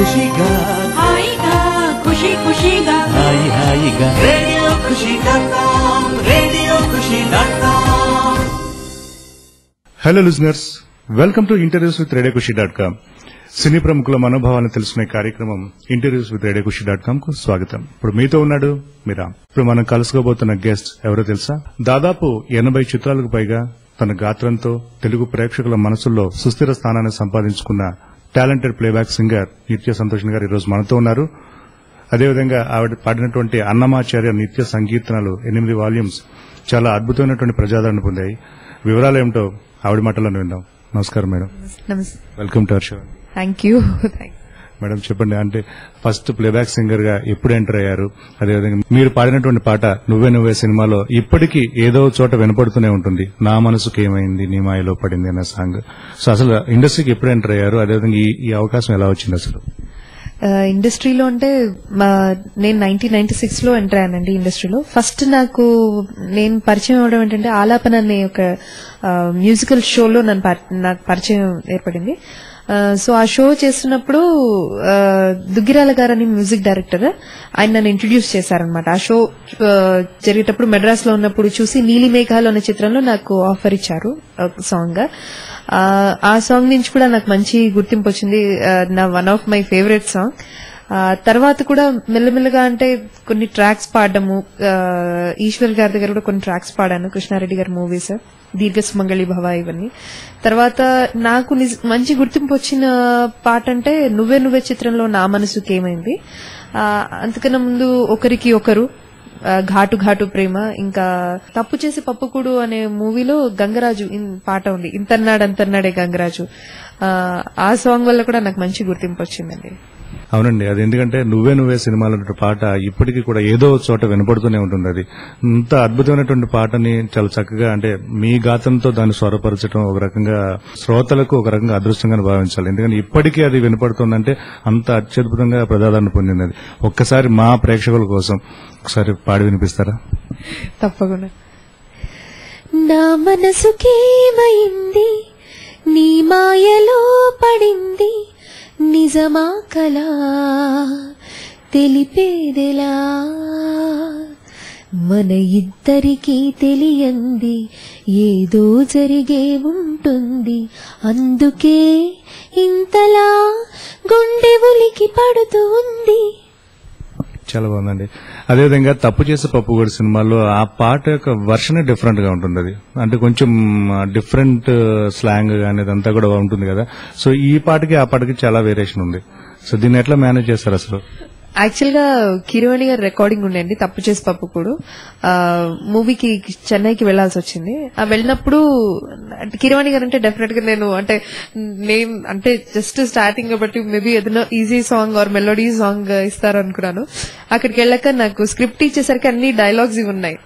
ఖుషిగా హాయిగా ఖుషి హాయి హాయిగా radio Kushi radio Kushi hello listeners welcome to interviews with రేడియోకుషి dot com సినీ ప్రముఖుల మనోభావాలను తెలుసుకునే కార్యక్రమం ఇంటర్వ్యూస్ విత్ రేడియోకుషి డాట్ కామ్కు స్వాగతం. ఇప్పుడు మీతో ఉన్నాడు మీరా. ఇప్పుడు మనం కలుసుకోబోతున్న గెస్ట్ ఎవరో తెలుసా? దాదాపు ఎనభై చిత్రాలకు పైగా తన గాత్రంతో తెలుగు ప్రేక్షకుల మనసుల్లో సుస్థిర స్థానాన్ని సంపాదించుకున్న టాలెంటెడ్ ప్లేబ్యాక్ సింగర్ నిత్య సంతోష్ గారు ఈరోజు మనతో ఉన్నారు. అదేవిధంగా ఆవిడ పాడినటువంటి అన్నమాచార్య నిత్య సంకీర్తనలు ఎనిమిది వాల్యూమ్స్ చాలా అద్భుతమైనటువంటి ప్రజాదరణ పొందాయి. వివరాలు ఏమిటో ఆవిడ మాటలను విందాం. నమస్కారం madam. Welcome to our show. Thank you madam చెప్పండి. అంటే ఫస్ట్ ప్లేబ్యాక్ సింగర్గా ఎప్పుడు ఎంటర్ అయ్యారు? అదేవిధంగా మీరు పాడినటువంటి పాట నువ్వే నువ్వే సినిమాలో ఇప్పటికీ ఏదో చోట వినపడుతూనే ఉంటుంది. నా మనసుకి ఏమైంది? నీ మాయలో పడింది అన్న సాంగ్. సో అసలు ఇండస్ట్రీకి ఎప్పుడు ఎంటర్ అయ్యారు? అదేవిధంగా ఈ- ఈ అవకాశం ఎలా వచ్చింది అసలు? ఇండస్ట్రీలో అంటే నేను నైన్టీన్ నైన్టీ సిక్స్లో ఎంటర్ అయ్యానండి ఇండస్ట్రీలో. ఫస్ట్ నాకు నేను పరిచయం అవడం ఏంటంటే ఆలాపన అనే ఒక మ్యూజికల్ షోలో నన్ను నాకు పరిచయం ఏర్పడింది. సో ఆ షో చేస్తున్నప్పుడు దుగ్గిరాల గారు అని మ్యూజిక్ డైరెక్టర్ ఆయన నన్ను ఇంట్రడ్యూస్ చేశారనమాట ఆ షో జరిగేటప్పుడు మెడ్రాస్లో ఉన్నప్పుడు చూసి నీలి మేఘాలు అనే చిత్రంలో నాకు ఆఫర్ ఇచ్చారు సాంగ్ ఆ, సాంగ్ నుంచి కూడా నాకు మంచి గుర్తింపు వచ్చింది. నా one of my favourite song తర్వాత కూడా మెల్లమెల్లగా అంటే కొన్ని ట్రాక్స్ పాడడము ఈశ్వర్ గారి దగ్గర కూడా కొన్ని ట్రాక్స్ పాడాను కృష్ణారెడ్డి గారి మూవీస్ దీర్ఘసుమంగళి భవ ఇవన్నీ. తర్వాత నాకు నిజ- మంచి గుర్తింపు వచ్చిన పాట అంటే నువ్వే నువ్వే చిత్రంలో నా మనసుకేమైంది ఆ, అంతకన్నా ముందు ఒకరికి ఒకరు ఘాటు ఘాటు ప్రేమ ఇంకా తప్పు చేసి పప్పుకుడు అనే మూవీలో గంగరాజు ఇన్- పాట ఉంది. ఇంతన్నాడు అంతన్నాడే గంగరాజు. ఆ సాంగ్ వల్ల కూడా నాకు మంచి గుర్తింపు వచ్చిందండి అవునండి అది ఎందుకంటే నువ్వే నువ్వే సినిమాలో పాట ఇప్పటికీ కూడా ఏదో ఒక చోట వినపడుతూనే ఉంటుంది అది. ఇంత అద్భుతమైనటువంటి పాటని చాలా చక్కగా అంటే మీ గాతంతో దాన్ని స్వరపరచడం ఒక రకంగా శ్రోతలకు ఒక రకంగా అదృష్టంగా భావించాలి. ఎందుకంటే ఇప్పటికీ అది వినపడుతుందంటే అంత అత్యద్భుతంగా ప్రజాదరణ పొందింది అది. ఒక్కసారి మా ప్రేక్షకుల కోసం ఒకసారి పాడి వినిపిస్తారా? తప్పకుండా. నా మనసుకేమైంది? నీ మాయలో పడింది? నిజమా కలా? తెలిపేదెలా? మన ఇద్దరికీ తెలియంది ఏదో జరిగే ఉంటుంది. అందుకే ఇంతలా గుండె ఉలికి పడుతుంది చాలా బాగుందండి. అదేవిధంగా తప్పు చేసే పప్పు కూడా సినిమాలో ఆ పాట యొక్క వర్షన్ డిఫరెంట్గా ఉంటుంది అది. అంటే కొంచెం డిఫరెంట్ స్లాంగ్ కానీ అదంతా కూడా ఉంటుంది కదా. సో ఈ పాటకి ఆ పాటకి చాలా వేరియేషన్ ఉంది. సో దీన్ని ఎట్లా మేనేజ్ చేస్తారు అసలు? యాక్చువల్గా కిరవాణి గారి రికార్డింగ్ ఉండండి తప్పు చేసి పప్పు కూడా. మూవీకి చెన్నైకి వెళ్ళాల్సి వచ్చింది. ఆ వెళ్ళినప్పుడు కిరవాణి గారు అంటే డెఫినెట్గా నేను అంటే నేమ్ అంటే జస్ట్ స్టార్టింగ్ కాబట్టి మేబీ ఏదైనా easy song or melody song ఇస్తారు అనుకున్నాను అక్కడికి వెళ్ళాక నాకు స్క్రిప్ట్ ఇచ్చేసరికి అన్ని డైలాగ్స్ ఇవి ఉన్నాయి.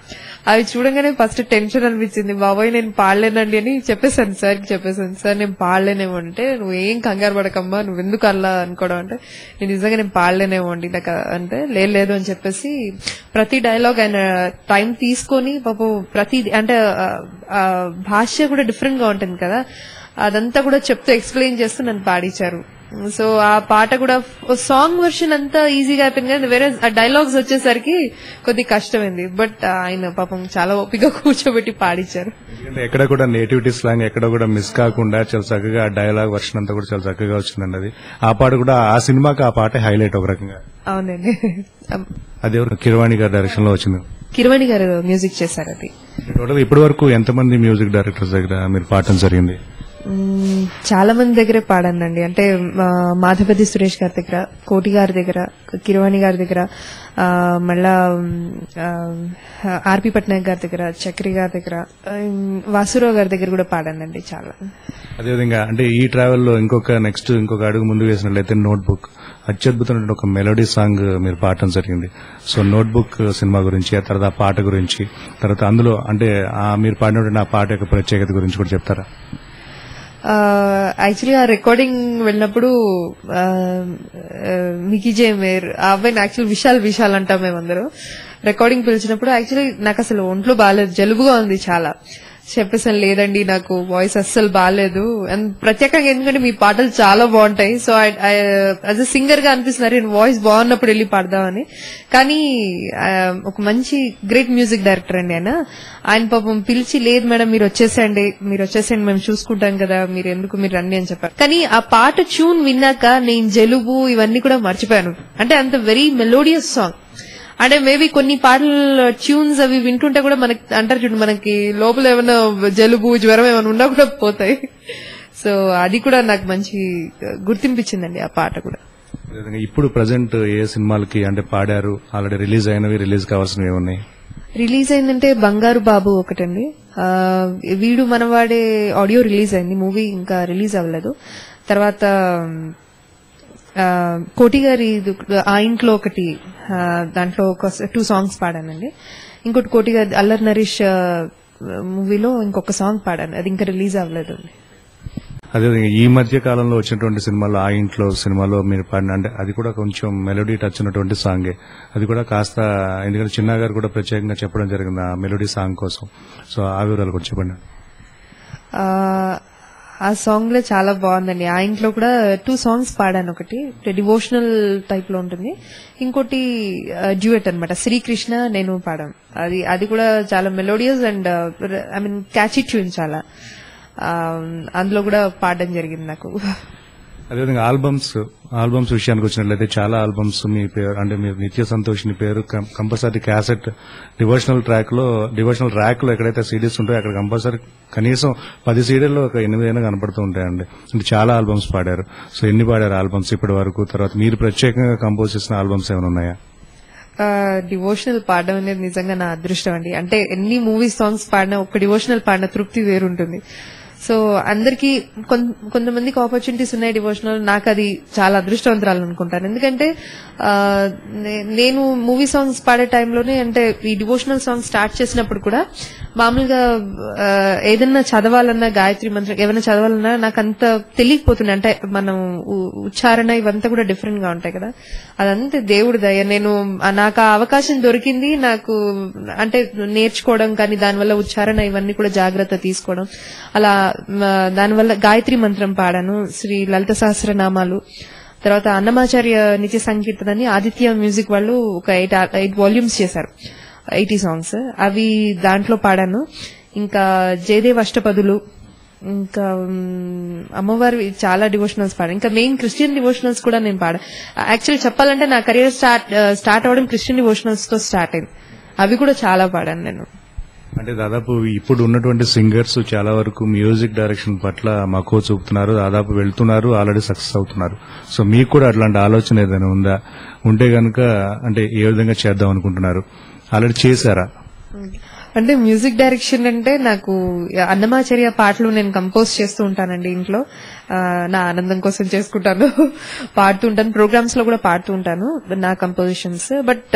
అవి చూడగానే ఫస్ట్ టెన్షన్ అనిపించింది. బాబాయ్ నేను పాడలేనండి అని చెప్పేశాను సార్కి చెప్పేశాను. సార్ నేను పాడలేనేమో అంటే నువ్వు ఏం కంగారు పడకమ్మా నువ్వు ఎందుకు అలా అనుకోవడం? అంటే నేను నిజంగా నేను పాడలేనేమో అండి. నాకు అంటే "లేదు, లేదు అని చెప్పేసి ప్రతి డైలాగ్ ఆయన టైం తీసుకొని పాపం ప్రతి అంటే ఆ, భాష కూడా డిఫరెంట్గా ఉంటుంది కదా. అదంతా కూడా చెప్తూ ఎక్స్ప్లెయిన్ చేస్తూ నన్ను పాడించారు సో ఆ పాట కూడా సాంగ్ వర్షన్ అంతా ఈజీగా అయిపోయింది కానీ వేరే డైలాగ్స్ వచ్చేసరికి కొద్ది కష్టమైంది. బట్ ఆయన పాపం చాలా ఓపిక కూర్చోబెట్టి పాడించారు ఎక్కడ కూడా నేటివిటీ స్లాంగ్ ఎక్కడ కూడా మిస్ కాకుండా చాలా చక్కగా ఆ డైలాగ్ వర్షన్ అంతా కూడా చాలా చక్కగా వచ్చిందండి అది. ఆ పాట కూడా ఆ సినిమాకి ఆ పాట హైలైట్ ఒక రకంగా. అవునండి. అదే కిరవాణి గారి డైరెక్షన్లో వచ్చింది. కిరవాణి గారు మ్యూజిక్ చేశారు అది. టోటల్ ఇప్పటి వరకు ఎంతమంది మ్యూజిక్ డైరెక్టర్స్ దగ్గర మీరు పాడటం జరిగింది? చాలా మంది దగ్గర పాడానండి అంటే మాధపతి సురేష్ గారి దగ్గర కోటి గారి దగ్గర కిరవాణి గారి దగ్గర మళ్ళా ఆర్పి పట్నాయక్ గారి దగ్గర చక్రి గారి దగ్గర వాసురావు గారి దగ్గర కూడా పాడానండి చాలా. అదేవిధంగా అంటే ఈ ట్రావెల్లో ఇంకొక నెక్స్ట్ ఇంకొక అడుగు ముందు వేసినట్లయితే నోట్ బుక్ అత్యద్భుతమైన ఒక మెలోడీ సాంగ్ మీరు పాడటం జరిగింది. సో నోట్ బుక్ సినిమా గురించి ఆ తర్వాత ఆ పాట గురించి తర్వాత అందులో అంటే మీరు పాడినటువంటి ఆ పాట యొక్క ప్రత్యేకత గురించి కూడా చెప్తారా? యాక్చువల్లీ ఆ రికార్డింగ్ వెళ్ళినప్పుడు మికిజే మేర్ ఆ అబ్బాయిని యాక్చువల్ విశాల్ విశాల్ అంటాం మేమందరూ. రికార్డింగ్ పిలిచినప్పుడు యాక్చువల్లీ నాకు అసలు ఒంట్లో బాగాలేదు జలుబుగా ఉంది చాలా. చెప్పేసాను లేదండి నాకు వాయిస్ అస్సలు బాగాలేదు అండ్ ప్రత్యేకంగా ఎందుకంటే మీ పాటలు చాలా బాగుంటాయి. సో యాజ్ అ సింగర్గా అనిపిస్తున్నారు నేను వాయిస్ బాగున్నప్పుడు వెళ్ళి పాడదామని. కానీ ఒక మంచి గ్రేట్ మ్యూజిక్ డైరెక్టర్ అండి ఆయన. ఆయన పాపం పిలిచి లేదు మేడం మీరు వచ్చేసండి మీరు వచ్చేసండి మేము చూసుకుంటాం కదా. మీరు ఎందుకు మీరు రండి అని చెప్పారు. కానీ ఆ పాట ట్యూన్ విన్నాక నేను జలుబు ఇవన్నీ కూడా మర్చిపోయాను. అంటే అంత వెరీ మెలోడియస్ సాంగ్ అంటే మేబీ కొన్ని పాటల ట్యూన్స్ అవి వింటుంటే కూడా మనకి అంటారు చూడు మనకి లోపల ఏమైనా జలుబు జ్వరం ఏమైనా ఉన్నా కూడా పోతాయి. సో అది కూడా నాకు మంచి గుర్తింపించిందండి ఆ పాట కూడా. ఇప్పుడు ప్రజెంట్ ఏ సినిమాలకి అంటే పాడారు ఆల్రెడీ రిలీజ్ అయినవి రిలీజ్ కావాల్సినవి ఏమున్నాయి? రిలీజ్ అయిందంటే బంగారు బాబు ఒకటండి. వీడు మనవాడే ఆడియో రిలీజ్ అయింది. మూవీ ఇంకా రిలీజ్ అవ్వలేదు. తర్వాత కోటి గారి ఆ ఇంట్లో ఒకటి దాంట్లో ఒక టూ సాంగ్స్ పాడానండి. ఇంకోటి కోటి గారి అల్లర్ నరీష్ మూవీలో ఇంకొక సాంగ్ పాడాను. అది ఇంకా రిలీజ్ అవ్వలేదు. అదేవిధంగా ఈ మధ్య కాలంలో వచ్చినటువంటి సినిమాలో ఆ ఇంట్లో సినిమాలో మీరు పాడిన అంటే అది కూడా కొంచెం మెలోడీ టచ్ ఉన్నటువంటి సాంగే అది కూడా కాస్త ఎందుకంటే చిన్న గారు కూడా ప్రత్యేకంగా చెప్పడం జరిగింది ఆ మెలోడీ సాంగ్ కోసం. సో ఆ వివరాలు కూడా చెప్పండి. ఆ, సాంగ్లో చాలా బాగుందండి. ఆ ఇంట్లో కూడా టూ సాంగ్స్ పాడాను ఒకటి. డివోషనల్ టైప్లో ఉంటుంది. ఇంకోటి uh, డ్యూయట్ అన్నమాట. శ్రీకృష్ణ నేను పాడాను అది అది కూడా చాలా melodious and I mean catchy tune చాలా. Um, అందులో కూడా పాడడం జరిగింది నాకు. అదేవిధంగా ఆల్బమ్స్ ఆల్బమ్స్ విషయానికి వచ్చినట్లయితే చాలా ఆల్బమ్స్ మీ పేరు అంటే మీరు నిత్య సంతోషిని పేరు కంపల్సరీ క్యాసెట్ డివోషనల్ ట్రాక్లో డివోషనల్ ర్యాక్లో ఎక్కడైతే సీడీస్ ఉంటాయో అక్కడ కంపల్సరీ కనీసం పది సీడీల్లో ఒక ఎనిమిది అయినా కనపడుతూ ఉంటాయండి. అంటే చాలా ఆల్బమ్స్ పాడారు. సో ఎన్ని పాడారు ఆల్బమ్స్ ఇప్పటి వరకు? తర్వాత మీరు ప్రత్యేకంగా కంపోజ్ చేసిన ఆల్బమ్స్ ఏమైనా ఉన్నాయా? డివోషనల్ పాడడం అనేది నిజంగా నా అదృష్టం అండి. అంటే ఎన్ని మూవీ సాంగ్స్ పాడినా ఒక డివోషనల్ పాడిన తృప్తి వేరుంటుంది. సో అందరికి కొంతమందికి ఆపర్చునిటీస్ ఉన్నాయి డివోషనల్ నాకు అది చాలా అదృష్టవంతరాలు అనుకుంటాను. ఎందుకంటే ఆ, నే- నేను మూవీ సాంగ్స్ పాడే టైంలోనే అంటే ఈ డివోషనల్ సాంగ్ స్టార్ట్ చేసినప్పుడు కూడా మామూలుగా ఆ, ఏదన్నా చదవాలన్నా గాయత్రి మంత్రం ఏమైనా చదవాలన్నా నాకు అంత తెలియకపోతుంది. అంటే మనం ఉ- ఉచ్చారణ ఇవంతా కూడా డిఫరెంట్గా ఉంటాయి కదా. అదంతా దేవుడి దయ. నేను నాకు ఆ అవకాశం దొరికింది. నాకు అంటే నేర్చుకోవడం కానీ దానివల్ల ఉచ్చారణ ఇవన్నీ కూడా జాగ్రత్త తీసుకోవడం. అలా దానివల్ల గాయత్రి మంత్రం పాడాను. శ్రీ లలిత సహస్రనామాలు. తర్వాత అన్నమాచార్య నిత్య సంకీర్తనని ఆదిత్య మ్యూజిక్ వాళ్ళు ఒక ఎయిట్ ఎయిట్ వాల్యూమ్స్ చేశారు. ఎయిటీ సాంగ్స్ అవి దాంట్లో పాడాను. ఇంకా జయదేవ్ అష్టపదులు ఇంకా మ్, అమ్మవారి చాలా డివోషనల్స్ పాడాను. ఇంకా మెయిన్ క్రిస్టియన్ డివోషనల్స్ కూడా నేను పాడా. యాక్చువల్లీ చెప్పాలంటే నా కెరీర్ స్టార్ట్ స్టార్ట్ అవ్వడం క్రిస్టియన్ డివోషనల్స్తో స్టార్ట్ అయింది. అవి కూడా చాలా పాడాను నేను. అంటే దాదాపు ఇప్పుడు ఉన్నటువంటి సింగర్స్ చాలా వరకు మ్యూజిక్ డైరెక్షన్ పట్ల మక్కువ చూపుతున్నారు. దాదాపు వెళ్తున్నారు ఆల్రెడీ సక్సెస్ అవుతున్నారు. సో మీకు కూడా అట్లాంటి ఆలోచన ఏదైనా ఉందా? ఉంటే గనక అంటే ఏ విధంగా చేద్దాం అనుకుంటున్నారు? ఆల్రెడీ చేశారా? అంటే మ్యూజిక్ డైరెక్షన్ అంటే నాకు అన్నమాచార్య పాటలు నేను కంపోజ్ చేస్తూ ఉంటానండి ఇంట్లో. నా ఆనందం కోసం చేసుకుంటాను. పాడుతూ ఉంటాను. ప్రోగ్రామ్స్లో కూడా పాడుతూ ఉంటాను నా కంపోజిషన్స్. బట్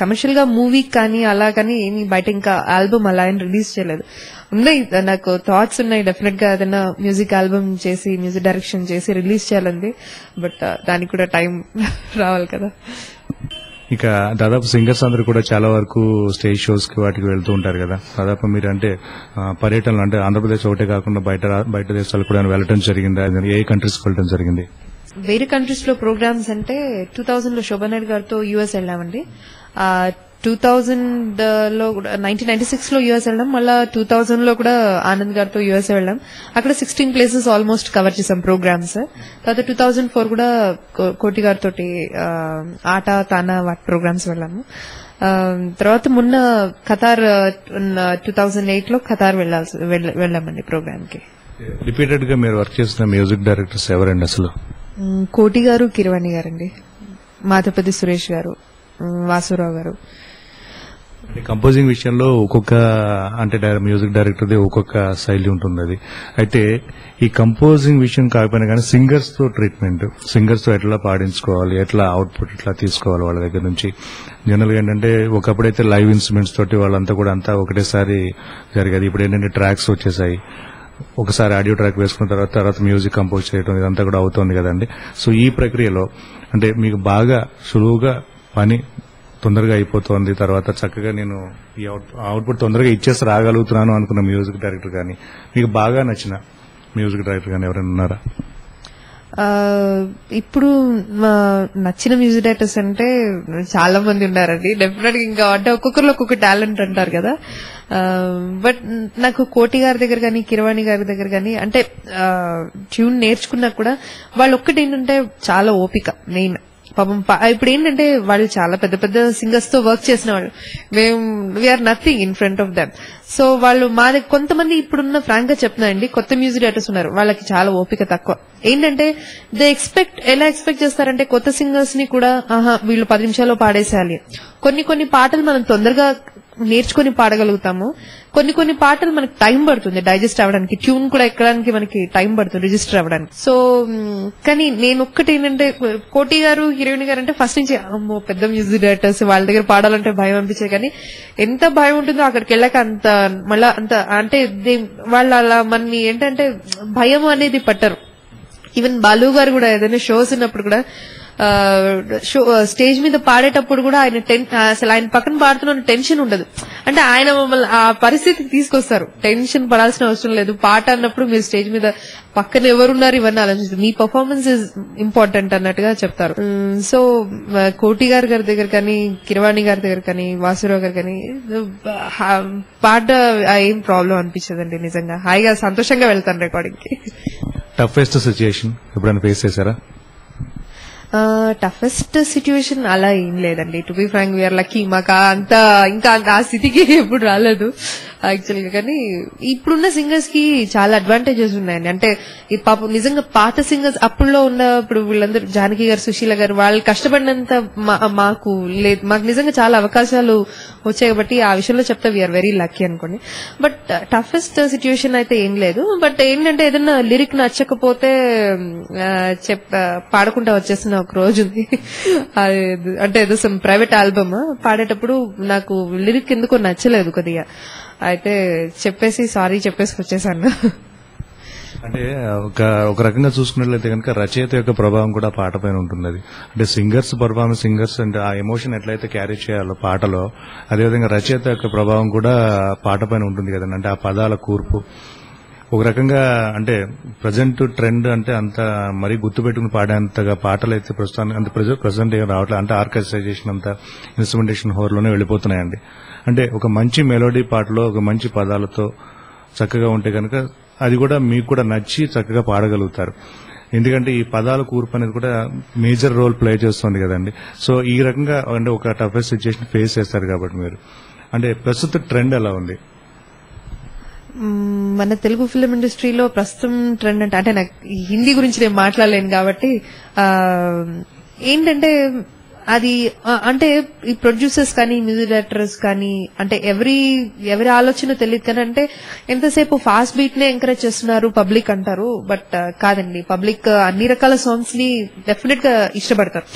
కమర్షియల్గా మూవీ కానీ అలా కానీ ఏమి బయట ఇంకా ఆల్బమ్ అలా ఏం రిలీజ్ చేయలేదు. ఉన్నాయి నాకు థాట్స్ ఉన్నాయి. డెఫినెట్గా ఏదైనా మ్యూజిక్ ఆల్బమ్ చేసి మ్యూజిక్ డైరెక్షన్ చేసి రిలీజ్ చేయాలంది బట్ దానికి కూడా టైం రావాలి కదా. ఇక దాదాపు సింగర్స్ అందరూ కూడా చాలా వరకు స్టేజ్ షోస్కి వాటికి వెళ్తూ ఉంటారు కదా. దాదాపు మీరు అంటే పర్యటనలు అంటే ఆంధ్రప్రదేశ్ ఒకటే కాకుండా బయట బయట దేశాలకు కూడా వెళ్ళడం జరిగిందా. ఏ కంట్రీస్కి వెళ్ళడం జరిగింది? వేరే కంట్రీస్లో ప్రోగ్రామ్స్ అంటే టూ థౌజండ్లో శోభా గారితో యుఎస్ వెళ్ళామండి. టూ థౌజండ్లో నైన్టీన్ నైన్టీ సిక్స్లో యుఎస్ వెళ్ళాం మళ్ళా టూ థౌజండ్లో కూడా ఆనంద్ గారితో యుఎస్ వెళ్ళాం అక్కడ సిక్స్టీన్ ప్లేసెస్ ఆల్మోస్ట్ కవర్ చేసాం ప్రోగ్రామ్స్ తర్వాత టూ థౌజండ్ ఫోర్ కూడా కోటి గారితో ఆట తానా వాటి ప్రోగ్రామ్స్ వెళ్ళాము. తర్వాత మొన్న ఖతార్ టూ థౌజండ్ ఎయిట్లో ఖతార్ వెళ్ళాల్సి వెళ్ళ- వెళ్ళామండి ప్రోగ్రామ్కి రిపీటెడ్గా మీరు వర్క్ చేస్తున్న మ్యూజిక్ డైరెక్టర్స్ ఎవరండి అసలు? కోటి గారు కిరవాణి గారండి. మాధపతి సురేష్ గారు వాసురావు గారు. కంపోజింగ్ విషయంలో ఒక్కొక్క అంటే మ్యూజిక్ డైరెక్టర్ది ఒక్కొక్క శైలి ఉంటుంది అది అయితే ఈ కంపోజింగ్ విషయం కాకపోయినా కానీ సింగర్స్తో ట్రీట్మెంట్ సింగర్స్తో ఎట్లా పాడించుకోవాలి ఎట్లా అవుట్పుట్ ఎట్లా తీసుకోవాలి వాళ్ళ దగ్గర నుంచి. జనరల్గా ఏంటంటే ఒకప్పుడైతే లైవ్ ఇన్స్ట్రుమెంట్స్ తోటి వాళ్ళంతా కూడా అంతా ఒకటేసారి జరిగేది. ఇప్పుడు ఏంటంటే ట్రాక్స్ వచ్చేసాయి. ఒకసారి ఆడియో ట్రాక్ వేసుకున్న తర్వాత తర్వాత మ్యూజిక్ కంపోజ్ చేయడం ఇదంతా కూడా అవుతుంది కదండి. సో ఈ ప్రక్రియలో అంటే మీకు బాగా సులువుగా పని తొందరగా అయిపోతుంది. తర్వాత చక్కగా నేను ఈ అవుట్- అవుట్పుట్ తొందరగా ఇచ్చేసి రాగలుగుతున్నాను అనుకున్న మ్యూజిక్ డైరెక్టర్ కానీ మీకు బాగా నచ్చిన మ్యూజిక్ డైరెక్టర్ కానీ ఎవరైనా ఉన్నారా? ఇప్పుడు మా నచ్చిన మ్యూజిక్ డైరెక్టర్స్ అంటే చాలా మంది ఉన్నారండి. డెఫినెట్గా ఇంకా అంటే ఒక్కొక్కరిలో ఒక్కొక్క టాలెంట్ అంటారు కదా. బట్ నాకు కోటి గారి దగ్గర కానీ కిరవాణి గారి దగ్గర కానీ అంటే ట్యూన్ నేర్చుకున్నా కూడా వాళ్ళు ఒక్కటి ఏంటంటే చాలా ఓపిక మెయిన్. పాపం ఇప్పుడు ఏంటంటే వాళ్ళు చాలా పెద్ద పెద్ద సింగర్స్తో వర్క్ చేసిన వాళ్ళు మేము we're nothing in front of them so వాళ్ళు మా కొంతమంది ఇప్పుడున్న ఫ్రాంక్గా చెప్తున్నారండి కొత్త మ్యూజిక్ డైరెక్టర్స్ ఉన్నారు. వాళ్ళకి చాలా ఓపిక తక్కువ. ఏంటంటే దే ఎక్స్పెక్ట్ ఎలా ఎక్స్పెక్ట్ చేస్తారంటే కొత్త సింగర్స్ని కూడా ఆహా వీళ్ళు పది నిమిషాల్లో పాడేసేయాలి. కొన్ని కొన్ని పాటలు మనం తొందరగా నేర్చుకుని పాడగలుగుతాము. కొన్ని కొన్ని పాటలు మనకి టైం పడుతుంది. డైజెస్ట్ అవ్వడానికి ట్యూన్ కూడా ఎక్కడానికి మనకి టైం పడుతుంది రిజిస్టర్ అవ్వడానికి. సో కానీ నేను ఒక్కటి ఏంటంటే కోటి గారు హీరోయిన్ గారు అంటే ఫస్ట్ నుంచి అమ్మో పెద్ద మ్యూజిక్ డైరెక్టర్స్ వాళ్ళ దగ్గర పాడాలంటే భయం అనిపించేది. కానీ ఎంత భయం ఉంటుందో అక్కడికి వెళ్ళాక అంత మళ్ళా అంత అంటే దే- వాళ్ళు అలా మనని ఏంటంటే భయం అనేది పట్టరు. ఈవెన్ బాలు గారు కూడా ఏదైనా షోస్ ఉన్నప్పుడు కూడా స్టేజ్ మీద పాడేటప్పుడు కూడా ఆయన అసలు ఆయన పక్కన పాడుతున్న టెన్షన్ ఉండదు. అంటే ఆయన మమ్మల్ని ఆ పరిస్థితికి తీసుకొస్తారు. టెన్షన్ పడాల్సిన అవసరం లేదు. పాట అన్నప్పుడు మీరు స్టేజ్ మీద పక్కన ఎవరున్నారు ఇవన్నీ ఆలోచిస్తారు. మీ పర్ఫార్మెన్స్ ఇస్ ఇంపార్టెంట్ అన్నట్టుగా చెప్తారు. సో కోటి గారి గారి దగ్గర కానీ కిరవాణి గారి దగ్గర కానీ వాసురావు గారు కానీ పాట ఏం ప్రాబ్లం అనిపించదండి నిజంగా. హాయిగా సంతోషంగా వెళ్తాను రికార్డింగ్కి. టఫెస్ట్ సిచ్యుయేషన్ ఎప్పుడైనా ఫేస్ చేశారా? టఫెస్ట్ సిచ్యువేషన్ అలా ఏం లేదండి. To be frank we're lucky మాకు అంత ఇంకా ఆ స్థితికి ఎప్పుడు రాలేదు. యాక్చువల్గా కానీ ఇప్పుడున్న సింగర్స్కి చాలా అడ్వాంటేజెస్ ఉన్నాయండి. అంటే ఈ పాపం నిజంగా పాత సింగర్స్ అప్పుడులో ఉన్న ఇప్పుడు వీళ్ళందరూ జానకి గారు సుశీల గారు వాళ్ళు కష్టపడినంత మా- మాకు లేదు. మాకు నిజంగా చాలా అవకాశాలు వచ్చాయి కాబట్టి ఆ విషయంలో చెప్తే వీఆర్ వెరీ లక్కీ అనుకోండి. బట్ టఫెస్ట్ సిచ్యువేషన్ అయితే ఏం లేదు. బట్ ఏంటంటే ఏదైనా లిరిక్ నచ్చకపోతే చెప్ పాడకుండా వచ్చేసిన ఒక రోజు ఉంది. అంటే ఏదో సమ్ ప్రైవేట్ ఆల్బమ్ పాడేటప్పుడు నాకు లిరిక్ ఎందుకో నచ్చలేదు కొద్దిగా. అయితే చెప్పేసి సారీ చెప్పేసి వచ్చేసాను. అంటే ఒక ఒక రకంగా చూసుకున్నట్లయితే కనుక రచయిత యొక్క ప్రభావం కూడా పాట పైన ఉంటుంది అది అంటే సింగర్స్ పర్ఫార్మెన్స్ సింగర్స్ అంటే ఆ ఎమోషన్ ఎట్లయితే క్యారీ చేయాలో పాటలో అదేవిధంగా రచయిత యొక్క ప్రభావం కూడా పాట పైన ఉంటుంది కదండి. అంటే ఆ పదాల కూర్పు. ఒక రకంగా అంటే ప్రజెంట్ ట్రెండ్ అంటే అంత మరీ గుర్తుపెట్టుకుని పాడేంతగా పాటలు అయితే ప్రస్తుతానికి అంత ప్రజెంట్ ఏం రావట్లేదు అంటే ఆర్కెస్ట్రైజేషన్ అంతా ఇన్స్ట్రుమెంటేషన్ హోర్లోనే వెళ్ళిపోతున్నాయండి. అంటే ఒక మంచి మెలోడీ పాటలో ఒక మంచి పదాలతో చక్కగా ఉంటే కనుక అది కూడా మీకు కూడా నచ్చి చక్కగా పాడగలుగుతారు. ఎందుకంటే ఈ పదాల కూర్పు అనేది కూడా మేజర్ రోల్ ప్లే చేస్తుంది కదండి. సో ఈ రకంగా అంటే ఒక టఫెస్ట్ సిచ్యుయేషన్ ఫేస్ చేస్తారు కాబట్టి మీరు. అంటే ప్రస్తుత ట్రెండ్ ఎలా ఉంది? మన తెలుగు ఫిలిం ఇండస్ట్రీలో ప్రస్తుతం ట్రెండ్ అంటే అంటే నాకు హిందీ గురించి నేను మాట్లాడలేను కాబట్టి ఏంటంటే అది అంటే ఈ ప్రొడ్యూసర్స్ కానీ మ్యూజిక్ డైరెక్టర్స్ కానీ అంటే ఎవరి ఎవరి ఆలోచన తెలియదు కానీ అంటే ఎంతసేపు ఫాస్ట్ బీట్ నే ఎంకరేజ్ చేస్తున్నారు పబ్లిక్ అంటారు బట్ కాదండి. పబ్లిక్ అన్ని రకాల సాంగ్స్ని డెఫినెట్గా ఇష్టపడతారు.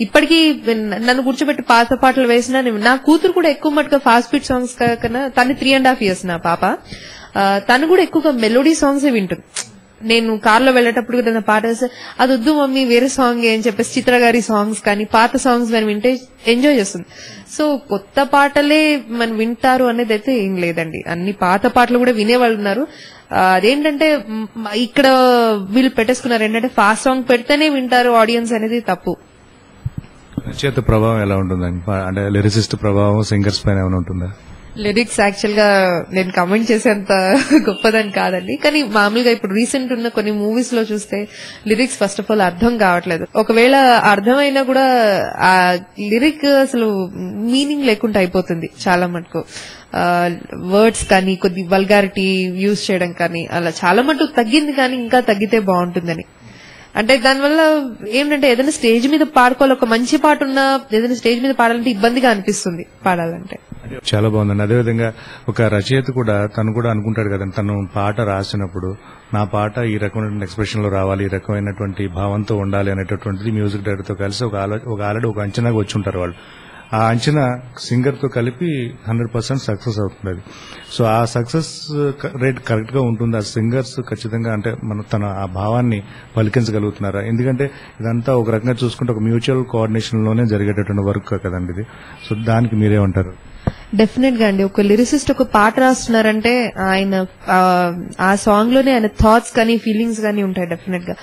ఇప్పటికీ నన్ను కూర్చోబెట్టి పాత పాటలు వేసినా నా కూతురు కూడా ఎక్కువ మటుగా ఫాస్ట్ బీట్ సాంగ్స్ కన్నా తను త్రీ అండ్ హాఫ్ ఇయర్స్ నా పాప. తను కూడా ఎక్కువగా మెలోడీ సాంగ్స్ వింటుంది. నేను కార్లో వెళ్ళేటప్పుడు కూడా పాట అది వద్దు మమ్మీ వేరే సాంగ్ అని చెప్పేసి చిత్ర గారి సాంగ్స్ కానీ పాత సాంగ్స్ కానీ వింటే ఎంజాయ్ చేస్తుంది. సో కొత్త పాటలే మనం వింటారు అనేది అయితే ఏం లేదండి. అన్ని పాత పాటలు కూడా వినేవాళ్ళు ఉన్నారు. అదేంటంటే ఇక్కడ వీళ్ళు పెట్టేసుకున్నారు ఏంటంటే ఫాస్ట్ సాంగ్ పెడితేనే వింటారు ఆడియన్స్ అనేది తప్పు. రచయిత ప్రభావం ఎలా ఉంటుందండి? అంటే లిరిసిస్ట్ ప్రభావం సింగర్స్ పైన ఏమైనా ఉంటుందా? లిరిక్స్ యాక్చువల్గా నేను కమెంట్ చేసేంత గొప్పదని కాదండి. కానీ మామూలుగా ఇప్పుడు రీసెంట్ ఉన్న కొన్ని మూవీస్లో చూస్తే లిరిక్స్ ఫస్ట్ ఆఫ్ ఆల్ అర్థం కావట్లేదు. ఒకవేళ అర్థమైనా కూడా ఆ లిరిక్ అసలు మీనింగ్ లేకుండా అయిపోతుంది చాలా మటుకు. వర్డ్స్ కానీ కొద్ది వల్గారిటీ యూజ్ చేయడం కానీ అలా చాలా మటుకు తగ్గింది కానీ ఇంకా తగ్గితే బాగుంటుందని. అంటే దానివల్ల ఏంటంటే ఏదైనా స్టేజ్ మీద పాడుకోవాలి ఒక మంచి పాట ఉన్నా ఏదైనా స్టేజ్ మీద పాడాలంటే ఇబ్బందిగా అనిపిస్తుంది పాడాలంటే. చాలా బాగుందండి. అదేవిధంగా ఒక రచయిత కూడా తను కూడా అనుకుంటాడు కదండి. తను పాట రాసినప్పుడు నా పాట ఈ రకమైన ఎక్స్ప్రెషన్లో రావాలి ఈ రకమైనటువంటి భావంతో ఉండాలి అనేటటువంటిది మ్యూజిక్ డైరెక్టర్తో కలిసి ఒక ఒక ఆల్రెడీ ఒక అంచనాగా వచ్చి ఉంటారు వాళ్ళు. ఆ అంచనా సింగర్తో కలిపి హండ్రెడ్ పర్సెంట్ సక్సెస్ అవుతుంది అది సో ఆ సక్సెస్ రేట్ కరెక్ట్గా ఉంటుంది. ఆ సింగర్స్ ఖచ్చితంగా అంటే మన తన ఆ భావాన్ని పలికించగలుగుతున్నారా? ఎందుకంటే ఇదంతా ఒక రకంగా చూసుకుంటే ఒక మ్యూచువల్ కోఆర్డినేషన్లోనే జరిగేటటువంటి వర్క్ కదండి ఇది. సో దానికి మీరేమంటారు? డెఫినెట్గా అండి. ఒక లిరిసిస్ట్ ఒక పాట రాస్తున్నారంటే ఆయన ఆ, సాంగ్లోనే ఆయన థాట్స్ కానీ ఫీలింగ్స్ కానీ ఉంటాయి డెఫినెట్గా.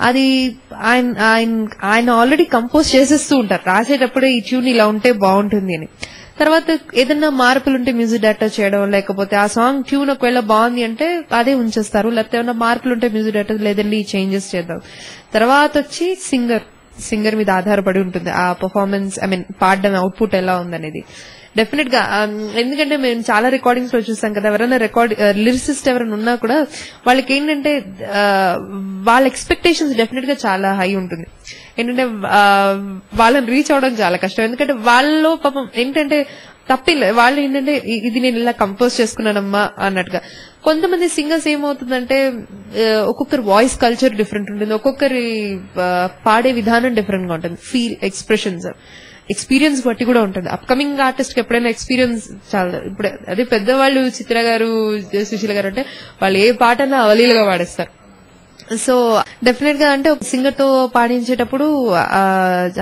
అది ఆయన ఆయన ఆయన ఆల్రెడీ కంపోజ్ చేసేస్తూ ఉంటారు. రాసేటప్పుడే ఈ ట్యూన్ ఇలా ఉంటే బాగుంటుంది అని. తర్వాత ఏదన్నా మార్పులు ఉంటే మ్యూజిక్ డైరెక్టర్ చేయడం లేకపోతే ఆ సాంగ్ ట్యూన్ ఒకవేళ బాగుంది అంటే అదే ఉంచేస్తారు. లేకపోతే ఏమైనా మార్పులు ఉంటే మ్యూజిక్ డైరెక్టర్ లేదండి ఈ చేంజెస్ చేద్దాం. తర్వాత వచ్చి సింగర్ సింగర్ మీద ఆధారపడి ఉంటుంది. ఆ పర్ఫార్మెన్స్ ఐ మీన్ పాడడం అవుట్పుట్ ఎలా ఉందనేది. డెఫినెట్గా um, ఎందుకంటే మేము చాలా రికార్డింగ్స్లో చూసాం కదా ఎవరైనా రికార్డ్ లిరిసిస్ట్ uh, ఎవరైనా ఉన్నా కూడా వాళ్ళకి ఏంటంటే uh, వాళ్ళ ఎక్స్పెక్టేషన్స్ డెఫినెట్గా చాలా హై ఉంటుంది. ఏంటంటే uh, వాళ్ళని రీచ్ అవడం చాలా కష్టం. ఎందుకంటే వాళ్ళలో పాపం ఏంటంటే తప్పిలే. వాళ్ళు ఏంటంటే ఇది నేను ఇలా కంపోజ్ చేసుకున్నానమ్మా అన్నట్టుగా. కొంతమంది సింగర్స్ ఏమవుతుందంటే ఒక్కొక్కరి వాయిస్ కల్చర్ డిఫరెంట్ ఉంటుంది. ఒక్కొక్కరి పాడే విధానం డిఫరెంట్గా ఉంటుంది. ఫీల్ ఎక్స్ప్రెషన్స్ ఎక్స్పీరియన్స్ బట్టి కూడా ఉంటుంది. అప్కమింగ్ ఆర్టిస్ట్కి ఎప్పుడైనా ఎక్స్పీరియన్స్ చాలా ఇప్పుడు అదే పెద్దవాళ్ళు చిత్ర గారు సుశీల గారు అంటే వాళ్ళు ఏ పాటన్నా అవలీలుగా పాడేస్తారు. సో డెఫినెట్గా అంటే ఒక సింగర్తో పాడించేటప్పుడు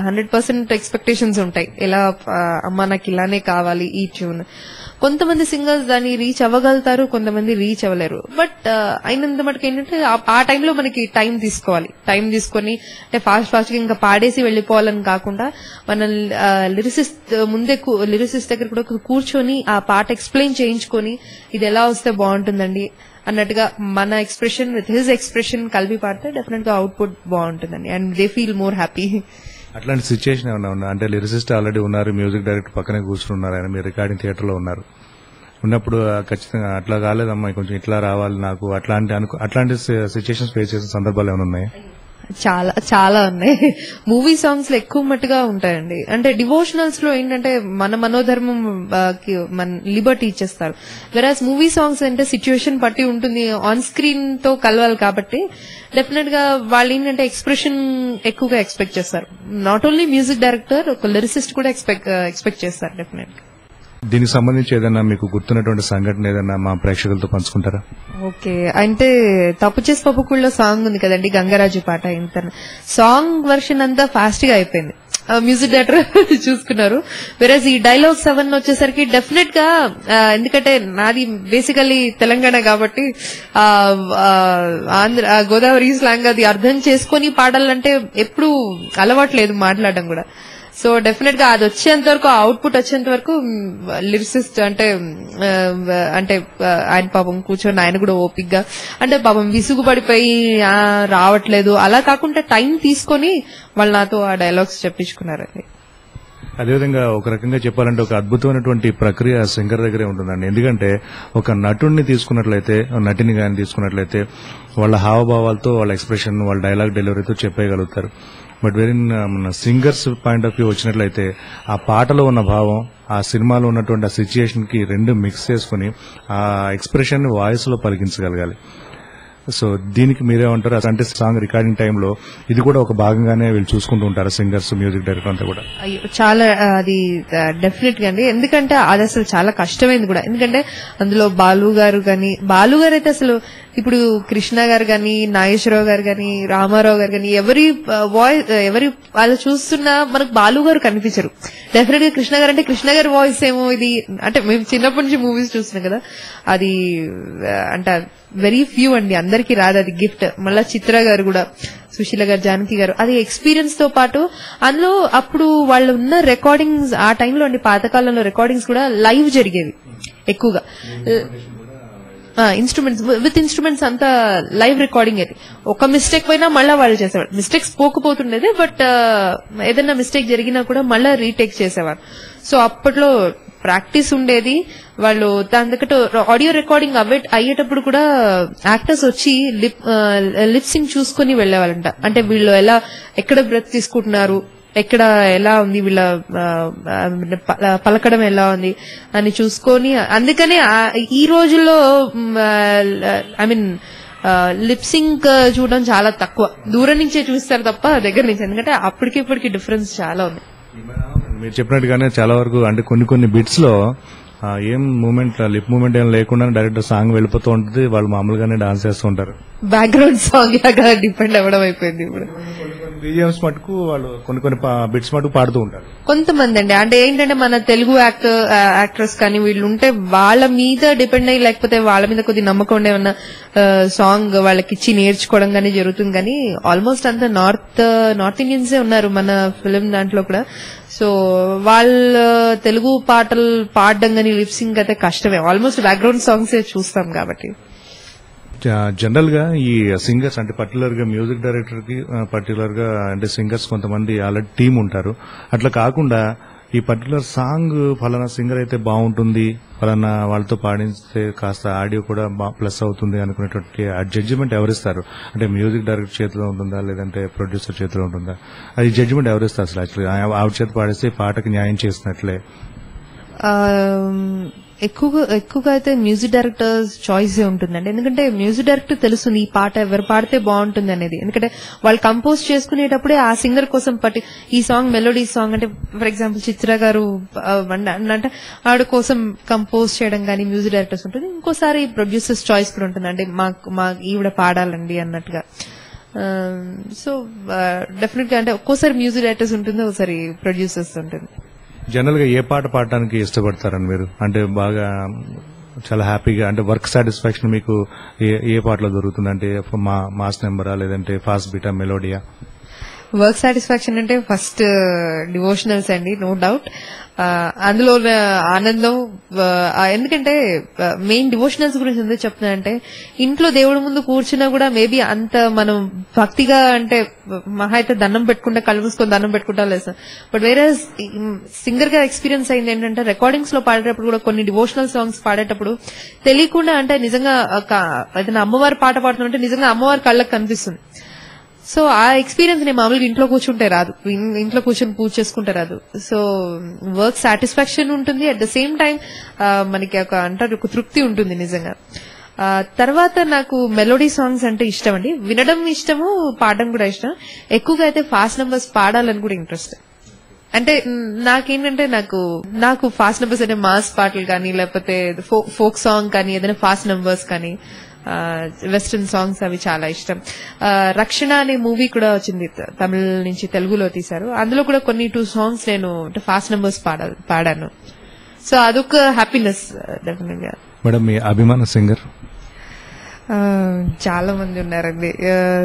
హండ్రెడ్ పర్సెంట్ ఎక్స్పెక్టేషన్స్ ఉంటాయి. ఎలా అమ్మా నాకు ఇలానే కావాలి ఈ ట్యూన్ కొంతమంది సింగర్స్ దాన్ని రీచ్ అవ్వగలుగుతారు కొంతమంది రీచ్ అవ్వలేరు. బట్ uh, అయినంత మటుకు ఏంటంటే ఆ- టైంలో మనకి టైం తీసుకోవాలి. టైం తీసుకొని అంటే ఫాస్ట్ ఫాస్ట్గా ఇంకా పాడేసి వెళ్ళిపోవాలని కాకుండా మన లిరిసిస్ట్ ముందే లిరిసిస్ట్ దగ్గర కూడా కూర్చొని ఆ పాట ఎక్స్ప్లెయిన్ చేయించుకొని ఇది ఎలా వస్తే బాగుంటుందండి అన్నట్టుగా మన ఎక్స్ప్రెషన్ విత్ హిజ్ ఎక్స్ప్రెషన్ కలిపి పాడితే డెఫినెట్గా అవుట్పుట్ బాగుంటుందండి. And they feel more happy అట్లాంటి సిచ్యువేషన్ ఏమైనా ఉన్నా? అంటే లిరిసిస్ట్ ఆల్రెడీ ఉన్నారు మ్యూజిక్ డైరెక్టర్ పక్కనే కూర్చున్నారు ఆయన మీరు రికార్డింగ్ థియేటర్లో ఉన్నారు. ఉన్నప్పుడు ఖచ్చితంగా అట్లా కాలేదమ్మా కొంచెం ఇట్లా రావాలి నాకు. అట్లాంటి అనుకో అట్లాంటి సిచ్యువేషన్స్ ఫేస్ చేసిన సందర్భాలు ఏమైనా ఉన్నాయా? చాలా చాలా ఉన్నాయి. మూవీ సాంగ్స్లో ఎక్కువ మట్టుగా ఉంటాయండి. అంటే డివోషనల్స్లో ఏంటంటే మన మనోధర్మం మన లిబర్టీ ఇచ్చేస్తారు. వెరాస్ మూవీ సాంగ్స్ అంటే సిచ్యువేషన్ బట్టి ఉంటుంది. ఆన్ స్క్రీన్తో కలవాలి కాబట్టి డెఫినెట్గా వాళ్ళు ఏంటంటే ఎక్స్ప్రెషన్ ఎక్కువగా ఎక్స్పెక్ట్ చేస్తారు. నాట్ ఓన్లీ మ్యూజిక్ డైరెక్టర్ ఒక లిరిసిస్ట్ కూడా ఎక్స్పెక్ట్ ఎక్స్పెక్ట్ చేస్తారు డెఫినెట్గా. దీనికి సంబంధించి ఏదైనా మీకు గుర్తున్నటువంటి సంఘటన ఏదైనా మా ప్రేక్షకులతో పంచుకుంటారా? ఓకే. అంటే తప్పు చేసి పప్పుకుళ్ళో సాంగ్ ఉంది కదండి గంగరాజు పాట ఇంత సాంగ్ వర్షన్ అంతా ఫాస్ట్గా అయిపోయింది. ఆ, మ్యూజిక్ డైరెక్టర్ చూసుకున్నారు. వెరస్ ఈ డైలాగ్ సెవెన్ వచ్చేసరికి డెఫినెట్గా ఎందుకంటే నాది బేసికలీ తెలంగాణ కాబట్టి ఆంధ్ర గోదావరి స్లాంగ్ అది అర్థం చేసుకొని పాడాలంటే ఎప్పుడు అలవాట్లేదు మాట్లాడడం కూడా. సో డెఫినెట్గా అది వచ్చేంత వరకు అవుట్పుట్ వచ్చేంత వరకు లిరిసిస్ట్ అంటే అంటే ఆయన పాపం కూర్చొని ఆయన కూడా ఓపిక్గా అంటే పాపం విసుగుపడిపోయి రావట్లేదు. అలా కాకుండా టైం తీసుకొని వాళ్ళు నాతో ఆ డైలాగ్స్ చెప్పించుకున్నారండి. అదేవిధంగా ఒక రకంగా చెప్పాలంటే ఒక అద్భుతమైనటువంటి ప్రక్రియ సింగర్ దగ్గరే ఉంటుందండి. ఎందుకంటే ఒక నటుడిని తీసుకున్నట్లయితే నటిని కానీ తీసుకున్నట్లయితే వాళ్ళ హావభావాలతో వాళ్ళ ఎక్స్ప్రెషన్ వాళ్ళ డైలాగ్ డెలివరీతో చెప్పేయగలుగుతారు. బట్ వెరీ మన um, singers point of view వచ్చినట్లయితే ఆ పాటలో ఉన్న భావం ఆ సినిమాలో ఉన్నటువంటి ఆ సిచ్యుయేషన్కి రెండు మిక్స్ చేసుకుని ఆ ఎక్స్ప్రెషన్ వాయిస్లో పలికించగలగాలి. సో దీనికి మీరేమంటారు? అంటే సాంగ్ రికార్డింగ్ టైంలో ఇది కూడా ఒక భాగంగానే వీళ్ళు చూసుకుంటూ ఉంటారు? సింగర్స్ మ్యూజిక్ డైరెక్టర్ అంతా కూడా? చాలా అది డెఫినెట్గా అండి. ఎందుకంటే అది అసలు చాలా కష్టమైంది కూడా. ఎందుకంటే అందులో బాలు గారు గాని బాలు గారు అయితే అసలు ఇప్పుడు కృష్ణ గారు గాని నాగేశ్వరరావు గారు గాని రామారావు గారు గాని ఎవరి వాయిస్ ఎవరి వాళ్ళు చూస్తున్నా మనకు బాలు గారు కనిపించరు. డెఫినెట్గా కృష్ణ గారు అంటే కృష్ణ గారి వాయిస్ ఏమో ఇది అంటే మేము చిన్నప్పటి నుంచి మూవీస్ చూస్తున్నాం కదా. అది అంటే వెరీ ఫ్యూ అండి అందరికీ రాదు అది గిఫ్ట్. మళ్ళా చిత్ర గారు కూడా సుశీల గారు జానకి గారు అది ఎక్స్పీరియన్స్తో పాటు అందులో అప్పుడు వాళ్ళు ఉన్న రికార్డింగ్స్ ఆ టైంలో అండి పాతకాలంలో రికార్డింగ్స్ కూడా లైవ్ జరిగేవి ఎక్కువగా. ఇన్స్ట్రుమెంట్స్ విత్ ఇన్స్ట్రుమెంట్స్ అంతా లైవ్ రికార్డింగ్ అది. ఒక మిస్టేక్ పోయినా మళ్ళీ వాళ్ళు చేసేవారు. మిస్టేక్స్ పోకపోతుండేది బట్ ఏదైనా మిస్టేక్ జరిగినా కూడా మళ్ళీ రీటేక్ చేసేవారు. సో అప్పట్లో ప్రాక్టీస్ ఉండేది. వాళ్ళు దాని దగ్గర ఆడియో రికార్డింగ్ అవే అయ్యేటప్పుడు కూడా యాక్టర్స్ వచ్చి లిప్ లిప్సింగ్ చూసుకుని వెళ్ళేవాళ్ళంట అంటే వీళ్ళు ఎలా ఎక్కడ బ్రెత్ తీసుకుంటున్నారు ఎక్కడ ఎలా ఉంది వీళ్ళ ఆ, ప- పలకడం ఎలా ఉంది అని చూసుకొని అందుకనే ఈ రోజుల్లో ఐ మీన్ లిప్సింగ్ చూడడం చాలా తక్కువ. దూరం నుంచే చూస్తారు తప్ప దగ్గర నుంచి. ఎందుకంటే అప్పటికి ఇప్పటికి డిఫరెన్స్ చాలా ఉంది. మీరు చెప్పినట్టుగానే చాలా వరకు అంటే కొన్ని కొన్ని బిట్స్లో ఏం మూమెంట్ లిప్ మూమెంట్ ఏం లేకుండా డైరెక్ట్ సాంగ్ వెళ్ళిపోతూ ఉంటుంది వాళ్ళు మామూలుగానే డాన్స్ చేస్తూ ఉంటారు. బ్యాక్గ్రౌండ్ సాంగ్ లాగా డిపెండ్ అవ్వడం అయిపోయింది ఇప్పుడు. బీజిఎంస్ మటుకు వాళ్ళు కొన్ని కొన్ని బిట్స్ మటుకు పాడుతూ ఉంటారు. కొంతమంది అండి. అంటే ఏంటంటే మన తెలుగు యాక్టర్ యాక్ట్రెస్ కానీ వీళ్ళు ఉంటే వాళ్ళ మీద డిపెండ్ అయ్యి లేకపోతే వాళ్ళ మీద కొద్ది నమ్మకం ఉండే ఉన్న సాంగ్ వాళ్ళకి ఇచ్చి నేర్చుకోవడం కానీ జరుగుతుంది. కానీ ఆల్మోస్ట్ అంతా నార్త్ నార్త్ ఇండియన్సే ఉన్నారు మన ఫిలిం దాంట్లో కూడా. సో వాళ్ళ తెలుగు పాటలు పాడడం కానీ లిప్సింగ్ అయితే కష్టమే. ఆల్మోస్ట్ బ్యాక్గ్రౌండ్ సాంగ్స్ చూస్తాం కాబట్టి. జనరల్గా ఈ సింగర్స్ అంటే పర్టికులర్గా మ్యూజిక్ డైరెక్టర్కి పర్టికులర్గా అంటే సింగర్స్ కొంతమంది ఆల్రెడీ టీం ఉంటారు. అట్లా కాకుండా ఈ పర్టికులర్ సాంగ్ ఫలానా సింగర్ అయితే బాగుంటుంది ఫలానా వాళ్ళతో పాడిస్తే కాస్త ఆడియో కూడా ప్లస్ అవుతుంది అనుకునేటువంటి ఆ జడ్జిమెంట్ ఎవరిస్తారు? అంటే మ్యూజిక్ డైరెక్టర్ చేతిలో ఉంటుందా లేదంటే ప్రొడ్యూసర్ చేతిలో ఉంటుందా? అది జడ్జిమెంట్ ఎవరిస్తారు అసలు యాక్చువల్లీ ఆవిడ చేతి పాడిస్తే పాటకు పాటకి న్యాయం చేసినట్లే. ఎక్కువగా ఎక్కువగా అయితే మ్యూజిక్ డైరెక్టర్ చాయిస్ ఉంటుందండి. ఎందుకంటే మ్యూజిక్ డైరెక్టర్ తెలుస్తుంది ఈ పాట ఎవరు పాడితే బాగుంటుంది అనేది. ఎందుకంటే వాళ్ళు కంపోజ్ చేసుకునేటప్పుడే ఆ సింగర్ కోసం పట్టి ఈ సాంగ్ మెలోడీ సాంగ్ అంటే ఫర్ ఎగ్జాంపుల్ చిత్ర గారు అంటే ఆవిడ కోసం కంపోజ్ చేయడం కానీ మ్యూజిక్ డైరెక్టర్స్ ఉంటుంది. ఇంకోసారి ప్రొడ్యూసర్స్ చాయిస్ కూడా ఉంటుందండి. మాకు మా ఈవిడ పాడాలండి అన్నట్టుగా. సో డెఫినెట్గా అంటే ఒక్కోసారి మ్యూజిక్ డైరెక్టర్స్ ఉంటుంది ఒకసారి ప్రొడ్యూసర్స్ ఉంటుంది. జనరల్గా ఏ పాట పాడటానికి ఇష్టపడతారని మీరు? అంటే బాగా చాలా హ్యాపీగా అంటే వర్క్ సాటిస్ఫాక్షన్ మీకు ఏ ఏ పాటలో దొరుకుతుంది అంటే మా మాస్ నెంబరా లేదంటే ఫాస్ట్ బీటా మెలోడియా? వర్క్ సాటిస్ఫాక్షన్ అంటే ఫస్ట్ uh, డివోషనల్స్ అండి నో డౌట్. Uh, అందులో uh, ఆనందం ఎందుకంటే మెయిన్ డివోషనల్స్ గురించి ఎందుకు చెప్తున్నా అంటే ఇంట్లో దేవుడి ముందు కూర్చున్నా కూడా మేబీ అంత మనం భక్తిగా అంటే మహా అయితే దండం పెట్టుకుంటే కళ్ళు మూసుకొని దండం పెట్టుకుంటా లేదు బట్ వేరే సింగర్గా ఎక్స్పీరియన్స్ అయింది ఏంటంటే రికార్డింగ్స్లో పాడేటప్పుడు కూడా కొన్ని డివోషనల్ సాంగ్స్ పాడేటప్పుడు తెలియకుండా అంటే నిజంగా ఏదైనా అమ్మవారి పాట పాడుతుంటే నిజంగా అమ్మవారి కళ్ళకు కనిపిస్తుంది. సో ఆ ఎక్స్పీరియన్స్ నేను మామూలుగా ఇంట్లో కూర్చుంటే రాదు. ఇంట్లో కూర్చొని పూజ చేసుకుంటే రాదు. సో వర్క్ సాటిస్ఫాక్షన్ ఉంటుంది. అట్ ద సేమ్ టైం మనకి ఒక అంటారు ఒక తృప్తి ఉంటుంది నిజంగా. తర్వాత నాకు మెలోడీ సాంగ్స్ అంటే ఇష్టం అండి. వినడం ఇష్టము పాడడం కూడా ఇష్టం. ఎక్కువగా అయితే ఫాస్ట్ నెంబర్స్ పాడాలని కూడా ఇంట్రెస్ట్ అంటే నాకేంటంటే నాకు నాకు ఫాస్ట్ నెంబర్స్ అంటే మాస్ పాటలు కానీ లేకపోతే ఫోక్ సాంగ్ కానీ ఏదైనా ఫాస్ట్ నెంబర్స్ కానీ వెస్టర్న్ సాంగ్స్ అవి చాలా ఇష్టం. రక్షణ అనే మూవీ కూడా వచ్చింది తమిళ నుంచి తెలుగులో తీశారు. అందులో కూడా కొన్ని టూ సాంగ్స్ నేను ఫాస్ట్ నెంబర్స్ పాడాను. సో అదొక హ్యాపీనెస్ డెఫినెట్గా మేడం మీ అభిమాన సింగర్ ఆ, చాలా మంది ఉన్నారండి.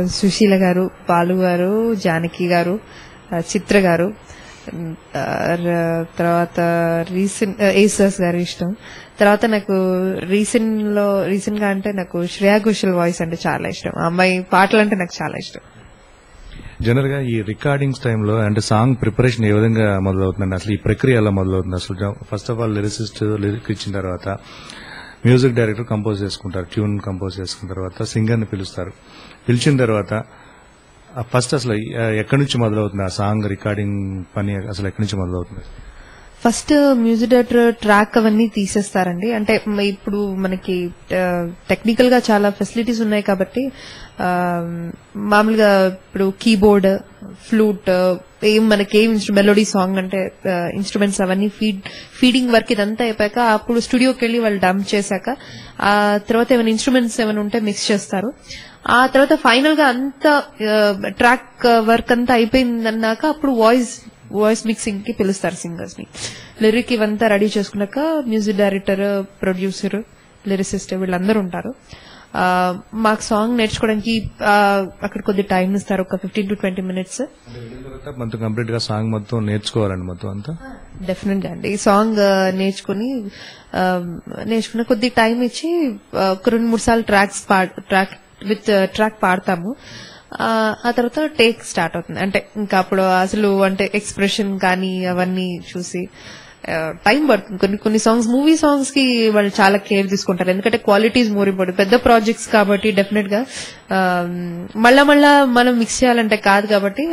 సుశీల గారు బాలు గారు జానకి గారు చిత్ర గారు తర్వాత రీసెంట్ ఏసస్ గారు ఇష్టం. తర్వాత నాకు రీసెంట్లో రీసెంట్గా అంటే నాకు శ్రేయా ఘోషల్ వాయిస్ అంటే చాలా ఇష్టం. ఆ అమ్మాయి పాటలు అంటే నాకు చాలా ఇష్టం. జనరల్గా ఈ రికార్డింగ్స్ టైంలో అంటే సాంగ్ ప్రిపరేషన్ ఏ విధంగా మొదలవుతుందండి? అసలు ఈ ప్రక్రియ ఎలా మొదలవుతుంది? అసలు first of all lyricist lyric ఇచ్చిన తర్వాత మ్యూజిక్ డైరెక్టర్ కంపోజ్ చేసుకుంటారు ట్యూన్ కంపోజ్ చేసుకున్న తర్వాత సింగర్ని పిలుస్తారు. పిలిచిన తర్వాత ఫస్ట్ అసలు ఎక్కడి నుంచి మొదలవుతుంది ఆ సాంగ్ రికార్డింగ్ పని అసలు ఎక్కడి నుంచి మొదలవుతుంది? ఫస్ట్ మ్యూజిక్ డైరెక్టర్ ట్రాక్ అవన్నీ తీసేస్తారండి. అంటే ఇప్పుడు మనకి టెక్నికల్గా చాలా ఫెసిలిటీస్ ఉన్నాయి కాబట్టి మామూలుగా ఇప్పుడు కీబోర్డ్ ఫ్లూట్ ఏం మనకి ఏం మెలోడీ సాంగ్ అంటే ఇన్స్ట్రుమెంట్స్ అవన్నీ ఫీడ్ ఫీడింగ్ వర్క్ ఇదంతా అయిపోయాక అప్పుడు స్టూడియోకి వెళ్ళి వాళ్ళు డంప్ చేశాక ఆ తర్వాత ఏమైనా ఇన్స్ట్రుమెంట్స్ ఏమైనా ఉంటే మిక్స్ చేస్తారు. ఆ తర్వాత ఫైనల్గా అంత ట్రాక్ వర్క్ అంతా అయిపోయిందన్నాక అప్పుడు వాయిస్ వాయిస్ మిక్సింగ్కి పిలుస్తారు సింగర్స్ని. లిరిక్ ఇవంతా రెడీ చేసుకున్నాక మ్యూజిక్ డైరెక్టర్ ప్రొడ్యూసర్ లిరిసిస్ట్ వీళ్ళందరూ ఉంటారు. మాకు సాంగ్ నేర్చుకోవడానికి అక్కడ కొద్ది టైం ఇస్తారు ఒక ఫిఫ్టీన్ టు ట్వంటీ మినిట్స్ మొత్తం కంప్లీట్గా సాంగ్ మొత్తం నేర్చుకోవాలండి మొత్తం అంతా? డెఫినెట్గా అండి. ఈ సాంగ్ నేర్చుకుని నేర్చుకున్న కొద్ది టైం ఇచ్చి ఒక రెండు మూడు సార్లు ట్రాక్స్ ట్రాక్ విత్ ట్రాక్ పాడతాము. ఆ, తర్వాత టేక్ స్టార్ట్ అవుతుంది. అంటే ఇంకా అప్పుడు అసలు అంటే ఎక్స్ప్రెషన్ కానీ అవన్నీ చూసి టైం పడుతుంది. కొన్ని కొన్ని సాంగ్స్ మూవీ సాంగ్స్కి వాళ్ళు చాలా కేర్ తీసుకుంటారు. ఎందుకంటే క్వాలిటీ ఇస్ మోర్ ఇంపార్టెంట్. పెద్ద ప్రాజెక్ట్స్ కాబట్టి డెఫినెట్గా మళ్ళా మళ్ళా మనం మిక్స్ చేయాలంటే కాదు కాబట్టి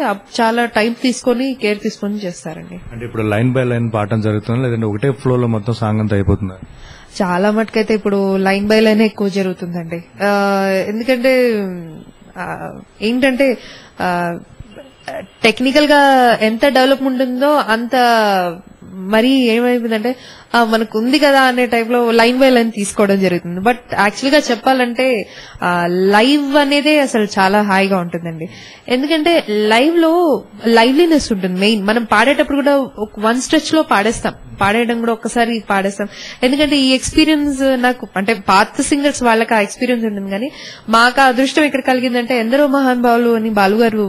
చాలా టైం తీసుకొని కేర్ తీసుకొని చేస్తారండి. అంటే ఇప్పుడు లైన్ బై లైన్ పాడటం జరుగుతుంది? లేదంటే ఒకటే ఫ్లో లో మొత్తం సాంగ్ అంతా అయిపోతుంది? చాలా మటుకైతే ఇప్పుడు లైన్ బై లైన్ ఎక్కువ జరుగుతుందండి. ఎందుకంటే ఏంటంటే ఆ, టెక్నికల్గా ఎంత డెవలప్మెంట్ ఉందో అంత మరి ఏమైపోయిందంటే మనకు ఉంది కదా అనే టైప్లో లైన్ బై లైన్ తీసుకోవడం జరుగుతుంది. బట్ యాక్చువల్గా చెప్పాలంటే లైవ్ అనేదే అసలు చాలా హాయిగా ఉంటుందండి. ఎందుకంటే లైవ్లో లైవ్లీనెస్ ఉంటుంది మెయిన్. మనం పాడేటప్పుడు కూడా ఒక వన్ స్ట్రెచ్లో పాడేస్తాం. పాడేయడం కూడా ఒక్కసారి పాడేస్తాం. ఎందుకంటే ఈ ఎక్స్పీరియన్స్ నాకు అంటే పాత సింగర్స్ వాళ్ళకి ఆ ఎక్స్పీరియన్స్ ఉంటుంది కానీ మాకు ఆ అదృష్టం ఎక్కడ కలిగిందంటే ఎందరో మహానుభావులు అని బాలుగారు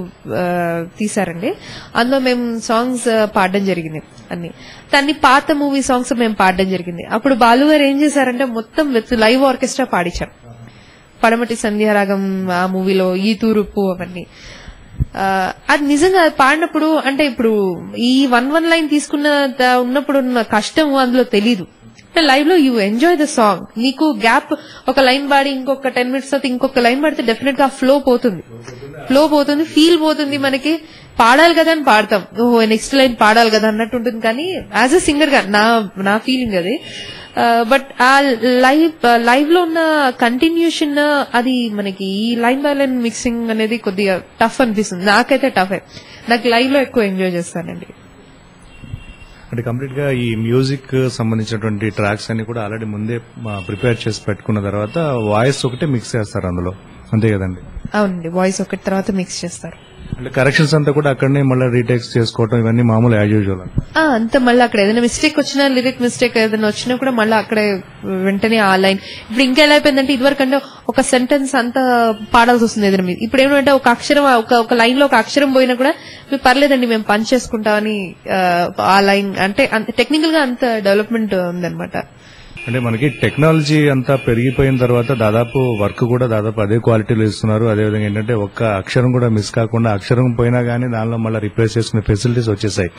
తీశారండి. అందులో మేము సాంగ్స్ పాడడం జరిగింది అన్ని. అన్ని పాత మూవీ సాంగ్స్ మేము పాడడం జరిగింది. అప్పుడు బాలు గారు ఏం చేశారంటే మొత్తం విత్ లైవ్ ఆర్కెస్ట్రా పాడించారు పడమటి సంధ్యారాగం ఆ మూవీలో ఈ తూరుపు అవన్నీ. ఆ, అది నిజంగా అది పాడినప్పుడు అంటే ఇప్పుడు ఈ వన్ వన్ లైన్ తీసుకున్న ఉన్నప్పుడు ఉన్న కష్టం అందులో తెలీదు. లైవ్లో యూ ఎంజాయ్ ద సాంగ్ నీకు గ్యాప్ ఒక లైన్ పాడి ఇంకొక టెన్ మినిట్స్ తర్వాత ఇంకొక లైన్ పాడితే డెఫినెట్గా ఫ్లో పోతుంది. ఫ్లో పోతుంది ఫీల్ పోతుంది మనకి. పాడాలి కదా అని పాడతాం. ఓహో నెక్స్ట్ లైన్ పాడాలి కదా అన్నట్టు ఉంటుంది. కానీ యాజ్ అ సింగర్గా నా నా ఫీలింగ్ అది. బట్ ఆ లైవ్ లైవ్లో ఉన్న కంటిన్యూషన్ అది మనకి ఈ లైన్ బై లైన్ మిక్సింగ్ అనేది కొద్దిగా టఫ్ అనిపిస్తుంది. నాకైతే టఫ్ నాకు లైవ్లో ఎక్కువ ఎంజాయ్ చేస్తానండి. అంటే కంప్లీట్గా ఈ మ్యూజిక్ సంబంధించినటువంటి ట్రాక్స్ అన్ని కూడా ఆల్రెడీ ముందే ప్రిపేర్ చేసి పెట్టుకున్న తర్వాత వాయిస్ ఒకటే మిక్స్ చేస్తారు అందులో. అంతే కదండి? అవునండి. వాయిస్ ఒకటి తర్వాత మిక్స్ చేస్తారు. అంటే కరెక్షన్స్ అంతా కూడా అక్కడనే మళ్ళీ రీటెక్స్ చేసుకోవడం ఇవన్నీ మామూలు యాజ్ యూజువల్ అంత మళ్ళీ అక్కడ ఏదైనా మిస్టేక్ వచ్చినా లిరిక్ మిస్టేక్ ఏదైనా వచ్చినా కూడా మళ్ళీ అక్కడే వెంటనే ఆ లైన్ ఇప్పుడు ఇంకా ఎలా అయిపోయిందంటే ఇదివరకు అంటే ఒక సెంటెన్స్ అంతా పాడాల్సి వస్తుంది ఏదైనా మీద ఇప్పుడు ఏమంటే ఒక అక్షరం ఒక ఒక లైన్లో ఒక అక్షరం పోయినా కూడా మేము పర్లేదండి మేము పని చేసుకుంటామని ఆ లైన్ అంటే టెక్నికల్గా అంత డెవలప్మెంట్ ఉందన్నమాట. అంటే మనకి టెక్నాలజీ అంతా పెరిగిపోయిన తర్వాత దాదాపు వర్క్ కూడా దాదాపు అదే క్వాలిటీలో ఇస్తున్నారు. అదేవిధంగా ఏంటంటే ఒక్క అక్షరం కూడా మిస్ కాకుండా అక్షరం పోయినా కానీ దానిలో మళ్ళీ రిప్లేస్ చేసుకునే ఫెసిలిటీస్ వచ్చేసాయి.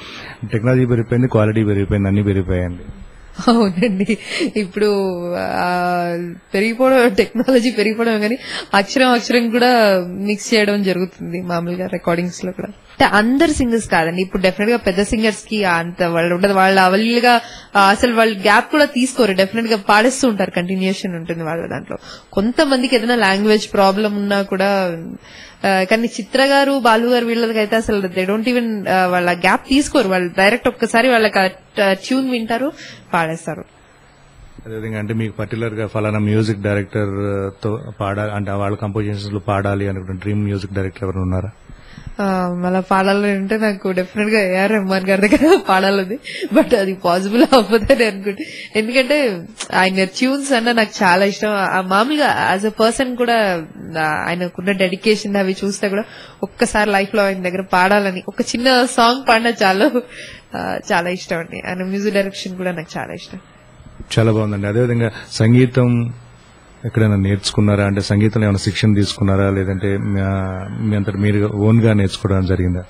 టెక్నాలజీ పెరిగిపోయింది క్వాలిటీ పెరిగిపోయింది అన్ని పెరిగిపోయాయండి. అవునండి. ఇప్పుడు పెరిగిపోవడం టెక్నాలజీ పెరిగిపోవడం కానీ అక్షరం అక్షరం కూడా మిక్స్ చేయడం జరుగుతుంది మామూలుగా రికార్డింగ్స్లో కూడా. అంటే అందరు సింగర్స్ కాదండి. ఇప్పుడు డెఫినెట్గా పెద్ద సింగర్స్కి అంత వాళ్ళు ఉండదు. వాళ్ళ అవలీలుగా గా అసలు వాళ్ళు గ్యాప్ కూడా తీసుకోరు. డెఫినెట్గా పాడేస్తూ ఉంటారు. కంటిన్యూషన్ ఉంటుంది వాళ్ళ దాంట్లో. కొంతమందికి ఏదైనా లాంగ్వేజ్ ప్రాబ్లం ఉన్నా కూడా కానీ చిత్ర గారు బాలు గారు వీళ్ళకి అయితే అసలు దే డోంట్ ఈవెన్ వాళ్ళ గ్యాప్ తీసుకోరు. వాళ్ళు డైరెక్ట్ ఒక్కసారి వాళ్ళకి ట్యూన్ వింటారు పాడేస్తారు. అదేవిధంగా అంటే మీకు పర్టికులర్గా ఫలానా మ్యూజిక్ డైరెక్టర్తో పాడాలి అంటే వాళ్ళ కంపోజిషన్స్లో పాడాలి అనుకుంటే డ్రీమ్ మ్యూజిక్ డైరెక్టర్ ఎవరు ఉన్నారా? ఆ, మళ్ళా పాడాలని అంటే నాకు డెఫినెట్గా ఏఆర్ రెహమాన్ గారి దగ్గర పాడాలని బట్ అది పాసిబుల్ అవ్వదని అనుకుంటే. ఎందుకంటే ఆయన ట్యూన్స్ అన్న నాకు చాలా ఇష్టం. ఆ మామూలుగా యాజ్ అ పర్సన్ కూడా ఆయనకున్న డెడికేషన్ అవి చూస్తే కూడా ఒక్కసారి లైఫ్లో ఆయన దగ్గర పాడాలని ఒక చిన్న సాంగ్ పాడినా చాలు. చాలా ఇష్టం అండి. ఆయన మ్యూజిక్ డైరెక్షన్ కూడా నాకు చాలా ఇష్టం. చాలా బాగుందండి. అదేవిధంగా సంగీతం ఎక్కడైనా నేర్చుకున్నారా? అంటే సంగీతంలో ఏమైనా శిక్షణ తీసుకున్నారా? లేదంటే మా- అంతటి మీరు ఓన్గా నేర్చుకోవడం జరిగిందా?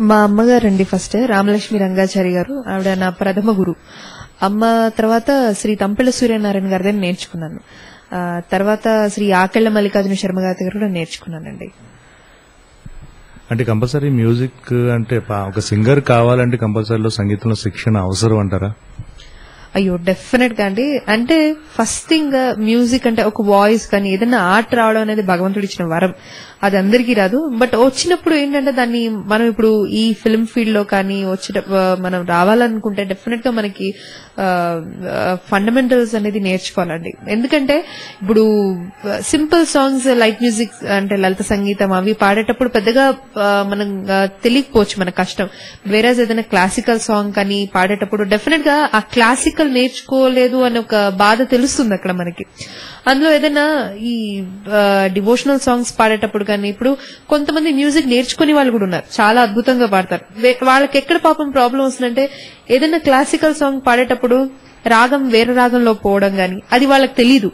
మా అమ్మగారండి ఫస్ట్ రామలక్ష్మి రంగాచారి గారు. ఆవిడ నా ప్రథమ గురు. అమ్మ తర్వాత శ్రీ తంపెళ్ళ సూర్యనారాయణ గారి దగ్గర నేర్చుకున్నాను తర్వాత శ్రీ ఆకెళ్ళ మల్లికార్జున శర్మ గారి దగ్గర కూడా నేర్చుకున్నానండి. అంటే కంపల్సరీ మ్యూజిక్ అంటే ఒక సింగర్ కావాలంటే కంపల్సరీలో సంగీతంలో శిక్షణ అవసరం అంటారా? అయ్యో డెఫినెట్గా అండి. అంటే ఫస్ట్ థింగ్ మ్యూజిక్ అంటే ఒక వాయిస్ కానీ ఏదైనా ఆర్ట్ రావడం అనేది భగవంతుడు ఇచ్చిన వరం. అది అందరికీ రాదు. బట్ వచ్చినప్పుడు ఏంటంటే దాన్ని మనం ఇప్పుడు ఈ ఫిల్మ్ ఫీల్డ్లో కానీ వచ్చేట uh, మనం రావాలనుకుంటే డెఫినెట్గా మనకి ఫండమెంటల్స్ అనేది నేర్చుకోవాలండి. ఎందుకంటే ఇప్పుడు సింపుల్ సాంగ్స్ లైట్ మ్యూజిక్ అంటే లలిత సంగీతం అవి పాడేటప్పుడు పెద్దగా మనం తెలియకపోవచ్చు మన కష్టం. వేరే ఏదైనా క్లాసికల్ సాంగ్ కానీ పాడేటప్పుడు డెఫినెట్గా ఆ క్లాసికల్ నేర్చుకోలేదు అనే ఒక బాధ తెలుస్తుంది అక్కడ మనకి. అందులో ఏదైనా ఈ డివోషనల్ సాంగ్స్ పాడేటప్పుడు కానీ ఇప్పుడు కొంతమంది మ్యూజిక్ నేర్చుకునే వాళ్ళు కూడా ఉన్నారు. చాలా అద్భుతంగా పాడతారు. వాళ్ళకి ఎక్కడ పాపం ప్రాబ్లం వస్తుందంటే ఏదైనా క్లాసికల్ సాంగ్ పాడేటప్పుడు రాగం వేరే రాగంలో పోవడం కానీ అది వాళ్ళకి తెలీదు.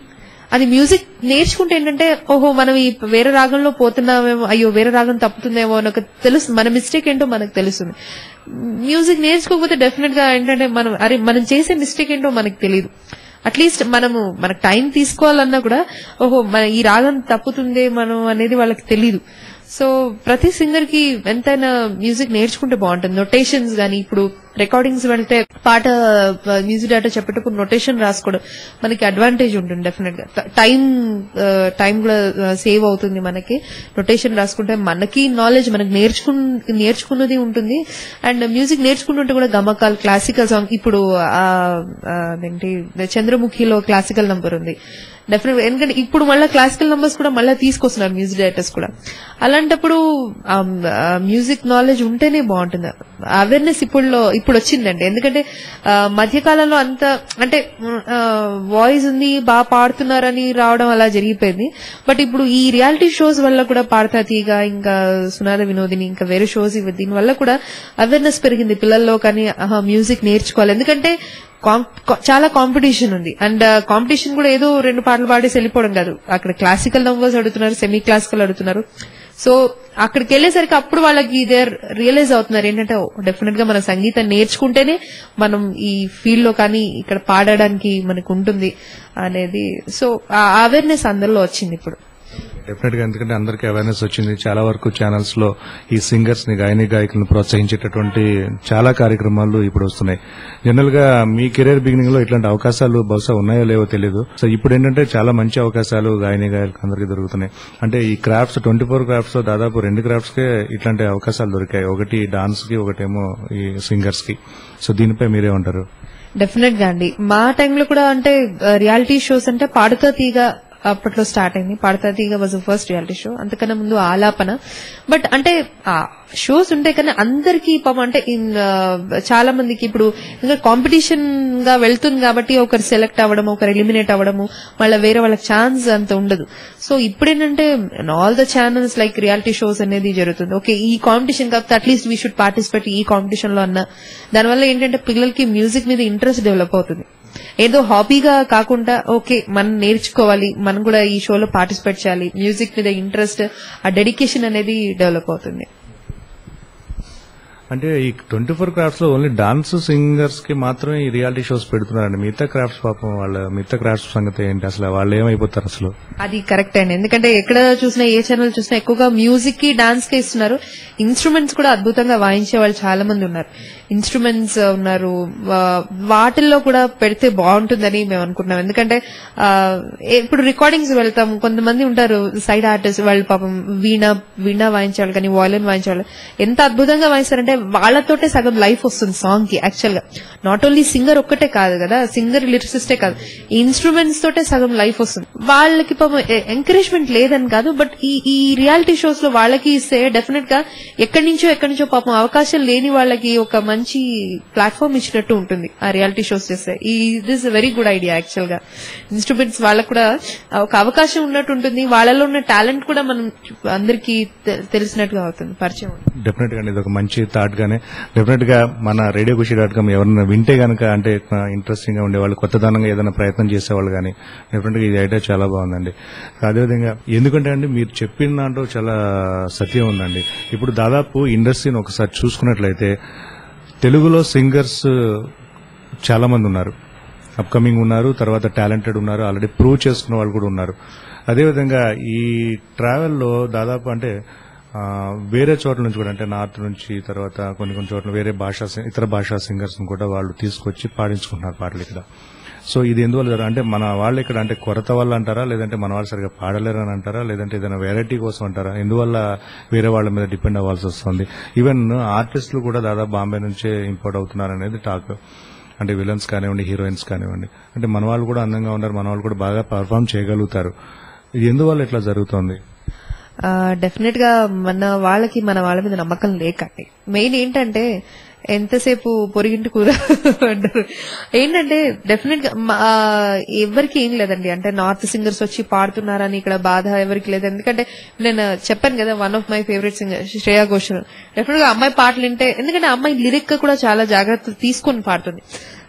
అది మ్యూజిక్ నేర్చుకుంటే ఏంటంటే ఓహో మనం ఈ వేరే రాగంలో పోతున్నామేమో అయ్యో వేరే రాగం తప్పుతుందేమో అని ఒక తెలుసు మన మిస్టేక్ ఏంటో మనకు తెలుస్తుంది. మ్యూజిక్ నేర్చుకోకపోతే డెఫినెట్గా ఏంటంటే మనం అరే మనం చేసే మిస్టేక్ ఏంటో మనకు తెలియదు అట్లీస్ట్ మనము మనకు టైం తీసుకోవాలన్నా కూడా ఓహో మన ఈ రాగం తప్పుతుందే మనం అనేది వాళ్ళకి తెలియదు సో ప్రతి సింగర్కి ఎంతైనా మ్యూజిక్ నేర్చుకుంటే బాగుంటుంది. నొటేషన్స్ గానీ ఇప్పుడు రికార్డింగ్స్ వెళ్తే పాట మ్యూజిక్ డేటా చెప్పేటప్పుడు నొటేషన్ రాసుకోవడం మనకి అడ్వాంటేజ్ ఉంటుంది డెఫినెట్గా టైం టైం కూడా సేవ్ అవుతుంది మనకి. నొటేషన్ రాసుకుంటే మనకి నాలెడ్జ్ మనకి నేర్చుకు నేర్చుకున్నది ఉంటుంది. అండ్ మ్యూజిక్ నేర్చుకుంటుంటే కూడా గమకాలు క్లాసికల్ సాంగ్ ఇప్పుడు ఆ, అదేంటి చంద్రముఖిలో క్లాసికల్ నంబర్ ఉంది. డెఫినెట్ ఎందుకంటే ఇప్పుడు మళ్ళీ క్లాసికల్ నంబర్స్ కూడా మళ్ళీ తీసుకొస్తున్నారు మ్యూజిక్ డైరెక్టర్స్ కూడా. అలాంటప్పుడు మ్యూజిక్ నాలెడ్జ్ ఉంటేనే బాగుంటుంది. అవేర్నెస్ ఇప్పుడు ఇప్పుడు వచ్చిందండి ఎందుకంటే మధ్యకాలంలో అంత అంటే వాయిస్ ఉంది బాగా పాడుతున్నారని రావడం అలా జరిగిపోయింది. బట్ ఇప్పుడు ఈ రియాలిటీ షోస్ వల్ల కూడా పాడతా తీగ ఇంకా సునాద వినోదిని ఇంకా వేరే షోస్ ఇవి దీని వల్ల కూడా అవేర్నెస్ పెరిగింది పిల్లల్లో కానీ మ్యూజిక్ నేర్చుకోవాలి. ఎందుకంటే కాం- చాలా కాంపిటీషన్ ఉంది. అండ్ కాంపిటీషన్ కూడా ఏదో రెండు పాటలు పాడేసి వెళ్ళిపోవడం కాదు. అక్కడ క్లాసికల్ నంబర్స్ అడుగుతున్నారు సెమీ క్లాసికల్ అడుగుతున్నారు. సో అక్కడికి వెళ్ళేసరికి అప్పుడు వాళ్ళకి ఇదే రియలైజ్ అవుతున్నారు. ఏంటంటే డెఫినెట్గా మన సంగీతం నేర్చుకుంటేనే మనం ఈ ఫీల్డ్లో కానీ ఇక్కడ పాడడానికి మనకు ఉంటుంది అనేది. సో ఆ అవేర్నెస్ అందరిలో వచ్చింది ఇప్పుడు. డెఫినెట్గా ఎందుకంటే అందరికీ అవేర్నెస్ వచ్చింది. చాలా వరకు ఛానల్స్లో ఈ సింగర్స్ని గాయని గాయకులను ప్రోత్సహించేటటువంటి చాలా కార్యక్రమాలు ఇప్పుడు వస్తున్నాయి. జనరల్గా మీ కెరీర్ బిగినింగ్లో ఇట్లాంటి అవకాశాలు బహుశా ఉన్నాయో లేవో తెలియదు సో ఇప్పుడు ఏంటంటే చాలా మంచి అవకాశాలు గాయని గాయకులకు అందరికీ దొరుకుతున్నాయి. అంటే ఈ క్రాఫ్ట్స్ ట్వంటీ ఫోర్ క్రాఫ్ట్స్లో దాదాపు రెండు క్రాఫ్ట్స్ కే ఇట్లాంటి అవకాశాలు దొరికాయి. ఒకటి డాన్స్కి ఒకటేమో ఈ సింగర్స్కి. సో దీనిపై మీరే ఉంటారు. డెఫినెట్గా అండి. మా టైంలో కూడా అంటే uh, రియాలిటీ షోస్ అంటే పాడుతా తీగ అప్పట్లో స్టార్ట్ అయింది. పాడుతా తీగ వాజ్ ఫస్ట్ రియాలిటీ షో అంతకన్నా ముందు ఆలాపన. బట్ అంటే షోస్ ఉంటాయి కానీ అందరికి పాపం అంటే చాలా మందికి ఇప్పుడు ఇంకా కాంపిటీషన్గా వెళ్తుంది కాబట్టి ఒకరు సెలెక్ట్ అవ్వడము ఒకరు ఎలిమినేట్ అవ్వడము మళ్ళీ వేరే వాళ్ళకి ఛాన్స్ అంత ఉండదు. సో ఇప్పుడేంటంటే all the channels like reality shows అనేది జరుగుతుంది. ఓకే ఈ కాంపిటీషన్ కాకపోతే అట్లీస్ట్ వీ షుడ్ పార్టిసిపేట్ ఈ కాంపిటీషన్లో అన్న. దానివల్ల ఏంటంటే పిల్లలకి మ్యూజిక్ మీద ఇంట్రెస్ట్ డెవలప్ అవుతుంది. ఏదో హాబీగా కాకుండా ఓకే మనం నేర్చుకోవాలి మనం కూడా ఈ షోలో పార్టిసిపేట్ చేయాలి మ్యూజిక్ మీద ఇంట్రెస్ట్ ఆ డెడికేషన్ అనేది డెవలప్ అవుతుంది. అంటే ఈ ట్వంటీ ఫోర్ క్రాఫ్ట్స్లో ఓన్లీ డాన్స్ సింగర్స్కి మాత్రమే ఈ రియాలిటీ షోస్ పెడుతున్నారండి. మిగతా క్రాఫ్ట్స్ పాపం వాళ్ళ మిగతా క్రాఫ్ట్స్ సంగతి ఏంటి? అసలు వాళ్ళు ఏమైపోతారు అసలు? అది కరెక్ట్ అండి. ఎందుకంటే ఎక్కడ చూసినా ఏ ఛానల్ చూసినా ఎక్కువగా మ్యూజిక్కి డాన్స్కి ఇస్తున్నారు. ఇన్స్ట్రుమెంట్స్ కూడా అద్భుతంగా వాయించే వాళ్ళు చాలా మంది ఉన్నారు. ఇన్స్ట్రుమెంట్స్ ఉన్నారు. వాటిల్లో కూడా పెడితే బాగుంటుందని మేము అనుకుంటున్నాం. ఎందుకంటే ఇప్పుడు రికార్డింగ్స్ వెళ్తాం. కొంతమంది ఉంటారు సైడ్ ఆర్టిస్ట్ వాళ్ళు పాపం వీణ వీణ వాయించాలి కానీ వాయిలిన్ వాయించాలి ఎంత అద్భుతంగా వాయిస్తారంటే వాళ్ళతోటే సగం లైఫ్ వస్తుంది సాంగ్కి యాక్చువల్గా. నాట్ ఓన్లీ సింగర్ ఒక్కటే కాదు కదా సింగర్ లిరిసిస్టే కాదు. ఇన్స్ట్రుమెంట్స్ తోటే సగం లైఫ్ వస్తుంది. వాళ్ళకి పాపం ఎంకరేజ్మెంట్ లేదని కాదు బట్ ఈ ఈ రియాలిటీ షోస్లో వాళ్ళకి ఇస్తే డెఫినెట్గా ఎక్కడి నుంచో ఎక్కడి నుంచో పాపం అవకాశం లేని వాళ్ళకి ఒక మంచి ప్లాట్ఫామ్ ఇచ్చినట్టు ఉంటుంది ఆ రియాలిటీ షోస్ చేస్తే. ఈ అ వెరీ గుడ్ ఐడియా యాక్చువల్గా. ఇన్స్ట్రుమెంట్స్ వాళ్ళకు కూడా ఒక అవకాశం ఉన్నట్టు ఉంటుంది. వాళ్ళలో ఉన్న టాలెంట్ కూడా మనం అందరికి తెలిసినట్టుగా అవుతుంది. పరిచయం డెఫినెట్గా ఇది ఒక మంచి థాట్ గానే. డెఫినెట్గా మన రేడియో ఖుషి డాట్ కామ్ ఎవరైనా వింటే గనక అంటే ఇంట్రెస్టింగ్గా ఉండేవాళ్ళు కొత్తదనంగా ఏదైనా ప్రయత్నం చేసేవాళ్ళు కానీ డెఫినెట్గా ఇది ఐడియా చాలా బాగుందండి. అదేవిధంగా ఎందుకంటే అండి మీరు చెప్పిన దాంట్లో చాలా సత్యం ఉందండి. ఇప్పుడు దాదాపు ఇండస్ట్రీని ఒకసారి చూసుకున్నట్లయితే తెలుగులో సింగర్స్ చాలా మంది ఉన్నారు. అప్కమింగ్ ఉన్నారు తర్వాత టాలెంటెడ్ ఉన్నారు ఆల్రెడీ ప్రూవ్ చేసుకున్న వాళ్ళు కూడా ఉన్నారు. అదేవిధంగా ఈ ట్రావెల్లో దాదాపు అంటే వేరే చోట్ల నుంచి కూడా అంటే నార్త్ నుంచి తర్వాత కొన్ని కొన్ని చోట్ల వేరే భాషా ఇతర భాషా సింగర్స్ కూడా వాళ్ళు తీసుకొచ్చి పాడించుకుంటున్నారు పాటలు ఇక్కడ. సో ఇది ఎందువల్ల జరగ- అంటే మన వాళ్ళు ఇక్కడ అంటే కొరత వల్ల అంటారా? లేదంటే మన వాళ్ళు సరిగా పాడలేరు అని అంటారా? లేదంటే ఏదైనా వెరైటీ కోసం అంటారా? ఎందువల్ల వేరే వాళ్ళ మీద డిపెండ్ అవ్వాల్సి వస్తుంది? ఈవెన్ ఆర్టిస్టులు కూడా దాదాపు బాంబే నుంచే ఇంపోర్ట్ అవుతున్నారు అనేది టాక్ అంటే విలన్స్ కానివ్వండి హీరోయిన్స్ కానివ్వండి. అంటే మన వాళ్ళు కూడా అందంగా ఉన్నారు మన వాళ్ళు కూడా బాగా పర్ఫామ్ చేయగలుగుతారు. ఇది ఎందువల్ల ఇట్లా జరుగుతుంది? డెఫినెట్గా మన వాళ్ళకి మన వాళ్ళ మీద నమ్మకం లేకండి మెయిన్ ఏంటంటే ఎంతసేపు పొరిగింటి కూర అంటారు. ఏంటంటే డెఫినెట్గా ఎవరికి ఏం లేదండి. అంటే నార్త్ సింగర్స్ వచ్చి పాడుతున్నారని ఇక్కడ బాధ ఎవరికి లేదు. ఎందుకంటే నేను చెప్పాను కదా one of my favourite singer Shreya Ghoshal. డెఫినెట్గా అమ్మాయి పాటలు వింటే ఎందుకంటే అమ్మాయి లిరిక్ కూడా చాలా జాగ్రత్త తీసుకొని పాడుతుంది.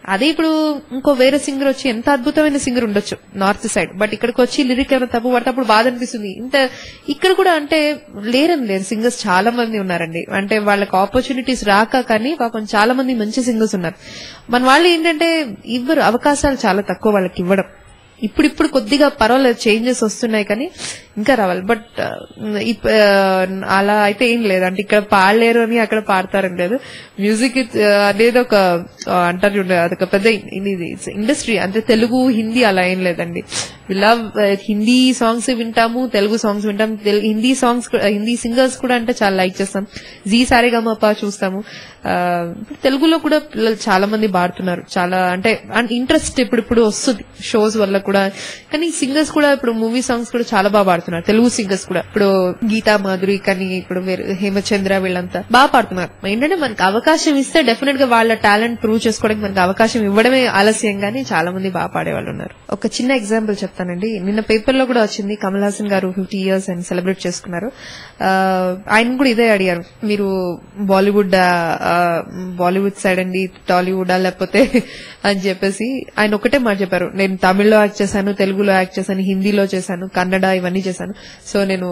అదే ఇప్పుడు ఇంకో వేరే సింగర్ వచ్చి ఎంత అద్భుతమైన సింగర్ ఉండొచ్చు నార్త్ సైడ్ బట్ ఇక్కడికి వచ్చి లిరిక్ ఏమైనా తప్పు పడితే అప్పుడు బాధ అనిపిస్తుంది. ఇంత ఇక్కడ కూడా అంటే లేరని లేరు. సింగర్స్ చాలా మంది ఉన్నారండి. అంటే వాళ్ళకి ఆపర్చునిటీస్ రాక కానీ పాపం చాలా మంది మంచి సింగర్స్ ఉన్నారు. మన వాళ్ళు ఏంటంటే ఇవ్వరు. అవకాశాలు చాలా తక్కువ వాళ్ళకి ఇవ్వడం. ఇప్పుడు ఇప్పుడు కొద్దిగా పర్వాలేదు చేంజెస్ వస్తున్నాయి కానీ ఇంకా రావాలి. బట్ uh, uh, అలా అయితే ఏం లేదు. అంటే ఇక్కడ పాడలేరు అని అక్కడ పాడతారని లేదు. మ్యూజిక్ uh, అనేది ఒక అంటారు అది అదొక పెద్ద ఇండస్ట్రీ అంటే తెలుగు హిందీ అలా ఏం లేదండి. లవ్ హిందీ సాంగ్స్ వింటాము తెలుగు సాంగ్స్ వింటాం హిందీ సాంగ్స్ హిందీ సింగర్స్ కూడా అంటే చాలా లైక్ చేస్తాం. జీ సారేగమప చూస్తాము. ఆ, తెలుగులో కూడా పిల్లలు చాలా మంది పాడుతున్నారు. చాలా అంటే ఇంట్రెస్ట్ ఇప్పుడు ఇప్పుడు వస్తుంది షోస్ వల్ల కూడా. కానీ సింగర్స్ కూడా ఇప్పుడు మూవీ సాంగ్స్ కూడా చాలా బాగా పాడుతున్నారు. తెలుగు సింగర్స్ కూడా. ఇప్పుడు గీతా మాధురి కానీ ఇప్పుడు హేమచంద్ర వీళ్ళంతా బాగా పాడుతున్నారు. ఏంటంటే మనకి అవకాశం ఇస్తే డెఫినెట్గా వాళ్ళ టాలెంట్ ప్రూవ్ చేసుకోవడానికి మనకి అవకాశం ఇవ్వడమే ఆలస్యం కానీ చాలా మంది బాగా పాడే వాళ్ళు ఉన్నారు. ఒక చిన్న ఎగ్జాంపుల్ చెప్తాను. చెప్తానండి. నిన్న పేపర్లో కూడా వచ్చింది కమల్ హాసన్ గారు ఫిఫ్టీ ఇయర్స్ అని సెలబ్రేట్ చేసుకున్నారు. ఆయన కూడా ఇదే అడిగారు. మీరు బాలీవుడ్ బాలీవుడ్ సైడ్ అండి టాలీవుడ్ లేకపోతే అని చెప్పేసి ఆయన ఒకటే మాట చెప్పారు. నేను తమిళ్ళో యాక్ట్ చేశాను తెలుగులో యాక్ట్ చేశాను హిందీలో చేశాను కన్నడ ఇవన్నీ చేశాను. సో నేను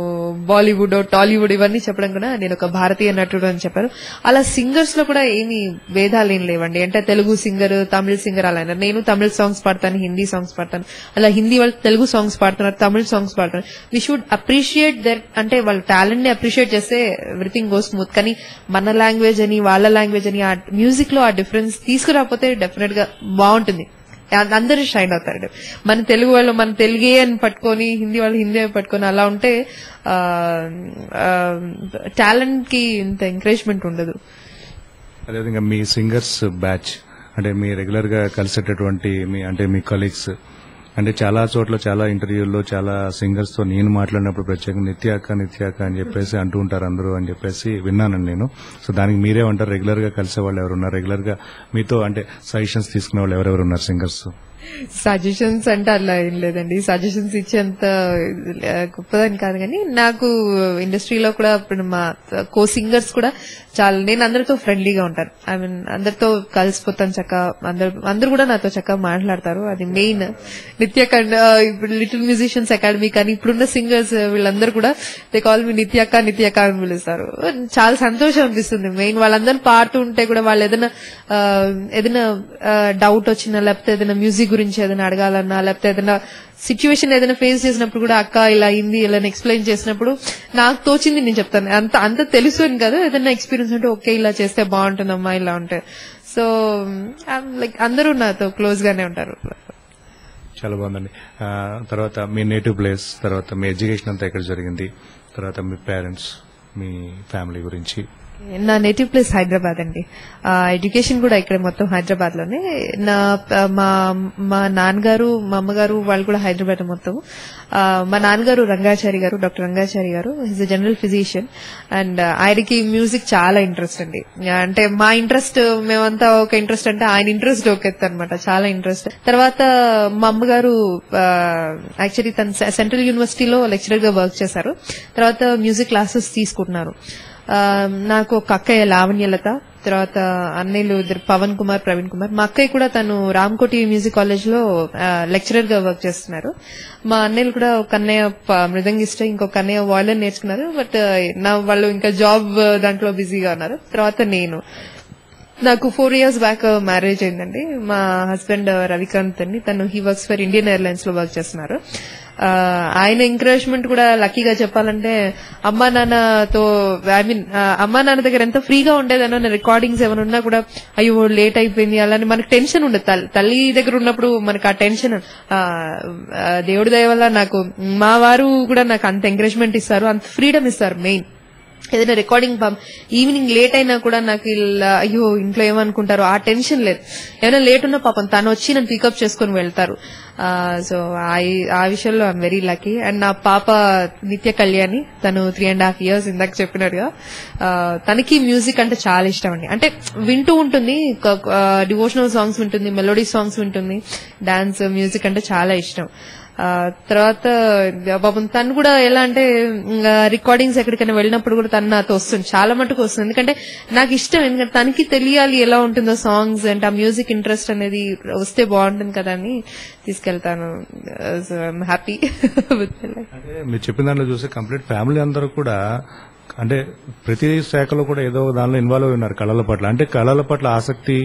బాలీవుడ్ టాలీవుడ్ ఇవన్నీ చెప్పడం కూడా నేను ఒక భారతీయ నటుడు అని చెప్పారు. అలా సింగర్స్లో కూడా ఏమి భేదాలు ఏం లేవండి. అంటే తెలుగు సింగర్ తమిళ సింగర్ అలా నేను తమిళ సాంగ్స్ పాడతాను హిందీ సాంగ్స్ పాడతాను. అలా హిందీ వాళ్ళు తెలుగు సాంగ్స్ పాడుతున్నారు తమిళ్ సాంగ్స్ పాడుతున్నారు. వి షుడ్ అప్రిషియేట్ దట్ అంటే వాళ్ళ టాలెంట్ని అప్రిషియేట్ చేస్తే ఎవ్రీథింగ్ గో స్మూత్ కానీ మన లాంగ్వేజ్ అని వాళ్ళ లాంగ్వేజ్ అని ఆ మ్యూజిక్లో ఆ డిఫరెన్స్ తీసుకురాకపోతే డెఫినెట్గా బాగుంటుంది. అందరూ షైన్ అవుతారు. మన తెలుగు వాళ్ళు మన తెలుగే అని పట్టుకొని హిందీ వాళ్ళు హిందీ అని పట్టుకొని అలా ఉంటే టాలెంట్కి ఇంత ఎంకరేజ్మెంట్ ఉండదు. అదేవిధంగా మీ సింగర్స్ బ్యాచ్ అంటే మీ రెగ్యులర్గా కలిసేటటువంటి మీ అంటే మీ కలీగ్స్ అంటే చాలా చోట్ల చాలా ఇంటర్వ్యూల్లో చాలా సింగర్స్తో నేను మాట్లాడినప్పుడు ప్రత్యేకంగా నిత్యాక నిత్యాక అని చెప్పేసి అంటూ ఉంటారు అందరూ అని చెప్పేసి విన్నానండి నేను. సో దానికి మీరే ఉంటారు. రెగ్యులర్గా కలిసే వాళ్ళు ఎవరున్నారు? రెగ్యులర్గా మీతో అంటే సజెషన్స్ తీసుకునే వాళ్ళు ఎవరెవరు ఉన్నారు సింగర్స్? సజెషన్స్ అంటే అలా ఏం లేదండి. సజెషన్స్ ఇచ్చేంత గొప్పదని కాదు కానీ నాకు ఇండస్ట్రీలో కూడా ఇప్పుడు మా కో సింగర్స్ కూడా చాలా నేను అందరితో ఫ్రెండ్లీగా ఉంటాను. ఐ మీన్ అందరితో కలిసిపోతాను చక్క అందరు అందరు కూడా నాతో చక్కగా మాట్లాడతారు. అది మెయిన్ నిత్యకండ ఇప్పుడు లిటిల్ మ్యూజిషియన్స్ అకాడమీ కానీ ఇప్పుడున్న సింగర్స్ వీళ్ళందరూ కూడా దే కాల్ మీ నిత్యక్క నిత్యక్క అని పిలుస్తారు. చాలా సంతోషం అనిపిస్తుంది. మెయిన్ వాళ్ళందరూ పాడుతూ ఉంటే కూడా వాళ్ళు ఏదైనా ఏదైనా డౌట్ వచ్చినా లేకపోతే ఏదైనా మ్యూజిక్ గురించి ఏదైనా అడగాలన్నా లేకపోతే ఏదైనా సిచ్యువేషన్ ఏదైనా ఫేస్ చేసినప్పుడు కూడా అక్క ఇలా అయింది ఇలా ఎక్స్ప్లెయిన్ చేసినప్పుడు నాకు తోచింది నేను చెప్తాను. అంత అంత తెలుసు అని కదా ఏదైనా ఎక్స్పీరియన్స్ ఉంటే ఓకే ఇలా చేస్తే బాగుంటుందమ్మా ఇలా ఉంటే. సో లైక్ um, అందరూ నాతో క్లోజ్ గానే ఉంటారు. చాలా బాగుందండి. ఆ, తర్వాత మీ నేటివ్ ప్లేస్ తర్వాత మీ ఎడ్యుకేషన్ అంతా ఎక్కడ జరిగింది తర్వాత మీ పేరెంట్స్ మీ ఫ్యామిలీ గురించి. నా నేటివ్ ప్లేస్ హైదరాబాద్ అండి. ఎడ్యుకేషన్ కూడా ఇక్కడ మొత్తం హైదరాబాద్లోనే నా మా మా నాన్నగారు మా అమ్మగారు వాళ్ళు కూడా హైదరాబాద్ మొత్తం. మా నాన్నగారు Rangachari garu doctor Rangachari garu. His a general physician and ఆయనకి మ్యూజిక్ చాలా ఇంట్రెస్ట్ అండి. అంటే మా ఇంట్రెస్ట్ మేమంతా ఒక ఇంట్రెస్ట్ అంటే ఆయన ఇంట్రెస్ట్ ఒక అనమాట చాలా ఇంట్రెస్ట్ తర్వాత మా అమ్మగారు యాక్చువల్లీ తను సెంట్రల్ యూనివర్సిటీలో లెక్చరర్గా వర్క్ చేశారు. తర్వాత మ్యూజిక్ క్లాసెస్ తీసుకుంటున్నారు. నాకు ఒక అక్కయ్య లావణ్యలత తర్వాత అన్నయ్యలు ఇద్దరు పవన్ కుమార్ ప్రవీణ్ కుమార్. మా అక్కయ్య కూడా తను రామ్కోటి మ్యూజిక్ కాలేజ్లో లెక్చరర్గా వర్క్ చేస్తున్నారు. మా అన్నయ్యలు కూడా ఒక అన్నయ్య మృదంగిష్ట ఇంకొక అన్నయ్య వాయిలర్ నేర్చుకున్నారు. బట్ నా వాళ్ళు ఇంకా జాబ్ దాంట్లో బిజీగా ఉన్నారు. తర్వాత నేను. నాకు ఫోర్ ఇయర్స్ బ్యాక్ మ్యారేజ్ అయిందండి. మా హస్బెండ్ రవికాంత్ అండి. తను హీ వర్క్స్ ఫర్ ఇండియన్ ఎయిర్లైన్స్లో వర్క్ చేస్తున్నారు. ఆయన ఎంకరేజ్మెంట్ కూడా లక్కీగా చెప్పాలంటే అమ్మా నాన్నతో ఐ మీన్ అమ్మా నాన్న దగ్గర ఎంత ఫ్రీగా ఉండేదనో రికార్డింగ్స్ ఏమైనా ఉన్నా కూడా అయ్యో లేట్ అయిపోయింది అలానే మనకు టెన్షన్ ఉండదు తల్లి- తల్లి దగ్గర ఉన్నప్పుడు మనకు ఆ టెన్షన్ ఆ, దేవుడి దయ వల్ల నాకు మా వారు కూడా నాకు అంత ఎంకరేజ్మెంట్ ఇస్తారు అంత ఫ్రీడమ్ ఇస్తారు మెయిన్ ఏదైనా రికార్డింగ్ పంప్ ఈవినింగ్ లేట్ అయినా కూడా నాకు ఇలా అయ్యో ఇంట్లో ఏమనుకుంటారు ఆ టెన్షన్ లేదు. ఏమైనా లేట్ ఉన్నా పాపం తను వచ్చి నన్ను పికప్ చేసుకుని వెళ్తారు. సో ఆ విషయంలో ఐఎమ్ వెరీ లక్కీ అండ్ నా పాప నిత్య కళ్యాణి తను త్రీ అండ్ హాఫ్ ఇయర్స్ ఇందాక చెప్పినట్టుగా తనకి మ్యూజిక్ అంటే చాలా ఇష్టం అండి. అంటే వింటూ ఉంటుంది డివోషనల్ సాంగ్స్ వింటుంది మెలోడీ సాంగ్స్ వింటుంది. డాన్స్ మ్యూజిక్ అంటే చాలా ఇష్టం. తర్వాత బాబు తను కూడా ఎలా అంటే రికార్డింగ్స్ ఎక్కడికైనా వెళ్ళినప్పుడు కూడా తను నాతో వస్తుంది. చాలా మటుకు వస్తుంది. ఎందుకంటే నాకు ఇష్టం. ఎందుకంటే తనకి తెలియాలి ఎలా ఉంటుందో సాంగ్స్ అంటే ఆ మ్యూజిక్ ఇంట్రెస్ట్ అనేది వస్తే బాగుంటుంది కదా అని తీసుకెళ్తాను. హ్యాపీ విత్ మీరు చెప్పిన దాంట్లో చూస్తే కంప్లీట్ ఫ్యామిలీ అందరూ కూడా అంటే ప్రతి శాఖలో కూడా ఏదో దానిలో ఇన్వాల్వ్ అయి ఉన్నారు కళల పట్ల. అంటే కళల పట్ల ఆసక్తి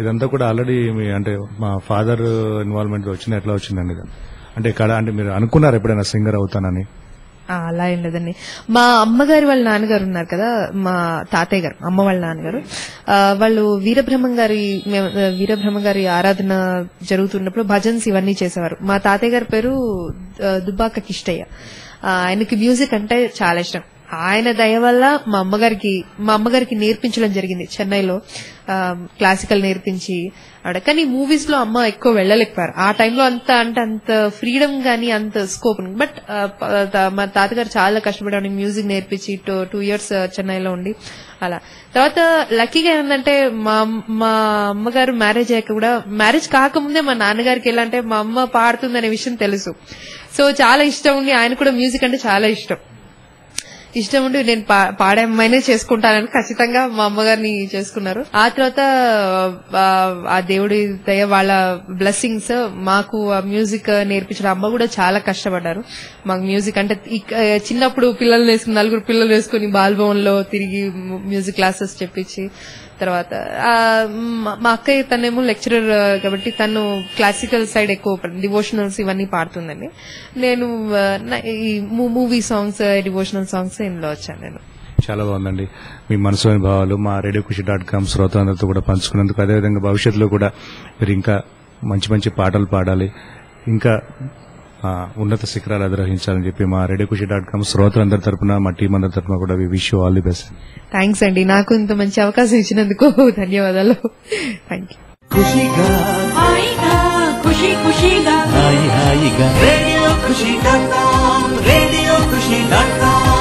ఇదంతా కూడా ఆల్రెడీ మీ అంటే మా ఫాదర్ ఇన్వాల్వ్మెంట్ వచ్చిన ఎట్లా వచ్చిందండి అంటే కళ అంటే మీరు అనుకున్నారు ఎప్పుడైనా సింగర్ అవుతానని? ఆ, అలా ఏం లేదండి. మా అమ్మగారి వాళ్ళ నాన్నగారు ఉన్నారు కదా మా తాతయ్య గారు అమ్మ వాళ్ళ నాన్నగారు. ఆ, వాళ్ళు వీరబ్రహ్మం గారి మేము, వీరబ్రహ్మ గారి ఆరాధన జరుగుతున్నప్పుడు భజన్స్ ఇవన్నీ చేసేవారు. మా తాతయ్య గారి పేరు దుబ్బాక కిష్టయ్య. ఆయనకి మ్యూజిక్ అంటే చాలా ఇష్టం. ఆయన దయ వల్ల మా అమ్మగారికి మా అమ్మగారికి నేర్పించడం జరిగింది చెన్నైలో. ఆ, క్లాసికల్ నేర్పించి ఆడ. కానీ మూవీస్లో అమ్మ ఎక్కువ వెళ్ళలేకపోయారు. ఆ టైంలో అంత అంటే అంత ఫ్రీడమ్ గానీ అంత స్కోప్ బట్ మా తాతగారు చాలా కష్టపడి మ్యూజిక్ నేర్పించి టూ ఇయర్స్ చెన్నైలో ఉండి అలా. తర్వాత లక్కీగా ఏంటంటే మా మా అమ్మగారు మ్యారేజ్ అయ్యాక కూడా మ్యారేజ్ కాకముందే మా నాన్నగారికి ఎలా అంటే మా అమ్మ పాడుతుందనే విషయం తెలుసు. సో చాలా ఇష్టం ఉంది. ఆయన కూడా మ్యూజిక్ అంటే చాలా ఇష్టం. ఇష్టం ఉండి నేను పా- పాడే అమ్మాయినే చేసుకుంటానని ఖచ్చితంగా మా అమ్మగారిని చేసుకున్నారు. ఆ తర్వాత ఆ, దేవుడి దయ వాళ్ళ బ్లెస్సింగ్స్ మాకు ఆ మ్యూజిక్ నేర్పించిన అమ్మ కూడా చాలా కష్టపడ్డారు. మాకు మ్యూజిక్ అంటే చిన్నప్పుడు పిల్లలు వేసుకుని నలుగురు పిల్లలు వేసుకుని బాల్భవన్లో తిరిగి మ్యూజిక్ క్లాసెస్ చెప్పించి తర్వాత మా- అక్కయ్య తనేమో లెక్చరర్ కాబట్టి తను క్లాసికల్ సైడ్ ఎక్కువ డివోషనల్స్ ఇవన్నీ పాడుతుందండి. నేను నా- ఈ మూవీ సాంగ్స్ డివోషనల్ సాంగ్స్ ఇందులో వచ్చాను నేను. చాలా బాగుందండి. మీ మనసులోని భావాలు మా రేడియో కృషి డాట్ కామ్ శ్రోతలందరితో కూడా పంచుకున్నందుకు అదేవిధంగా భవిష్యత్తులో కూడా మీరు ఇంకా మంచి మంచి పాటలు పాడాలి. ఇంకా ఉన్నత శిఖరాలు అధిరోహించాలని చెప్పి మా రేడియో కృషి డాట్ కామ్ శ్రోతలందరి తరపున మా టీం అందరి తరపున కూడా wish you all the best thanks అండి. నాకు ఇంత మంచి అవకాశం ఇచ్చినందుకు ధన్యవాదాలు. థ్యాంక్ యూ ఖుషిగా. ఖుషి ఖుషిగా. Radio Khushi dot com radio Khushi dot com.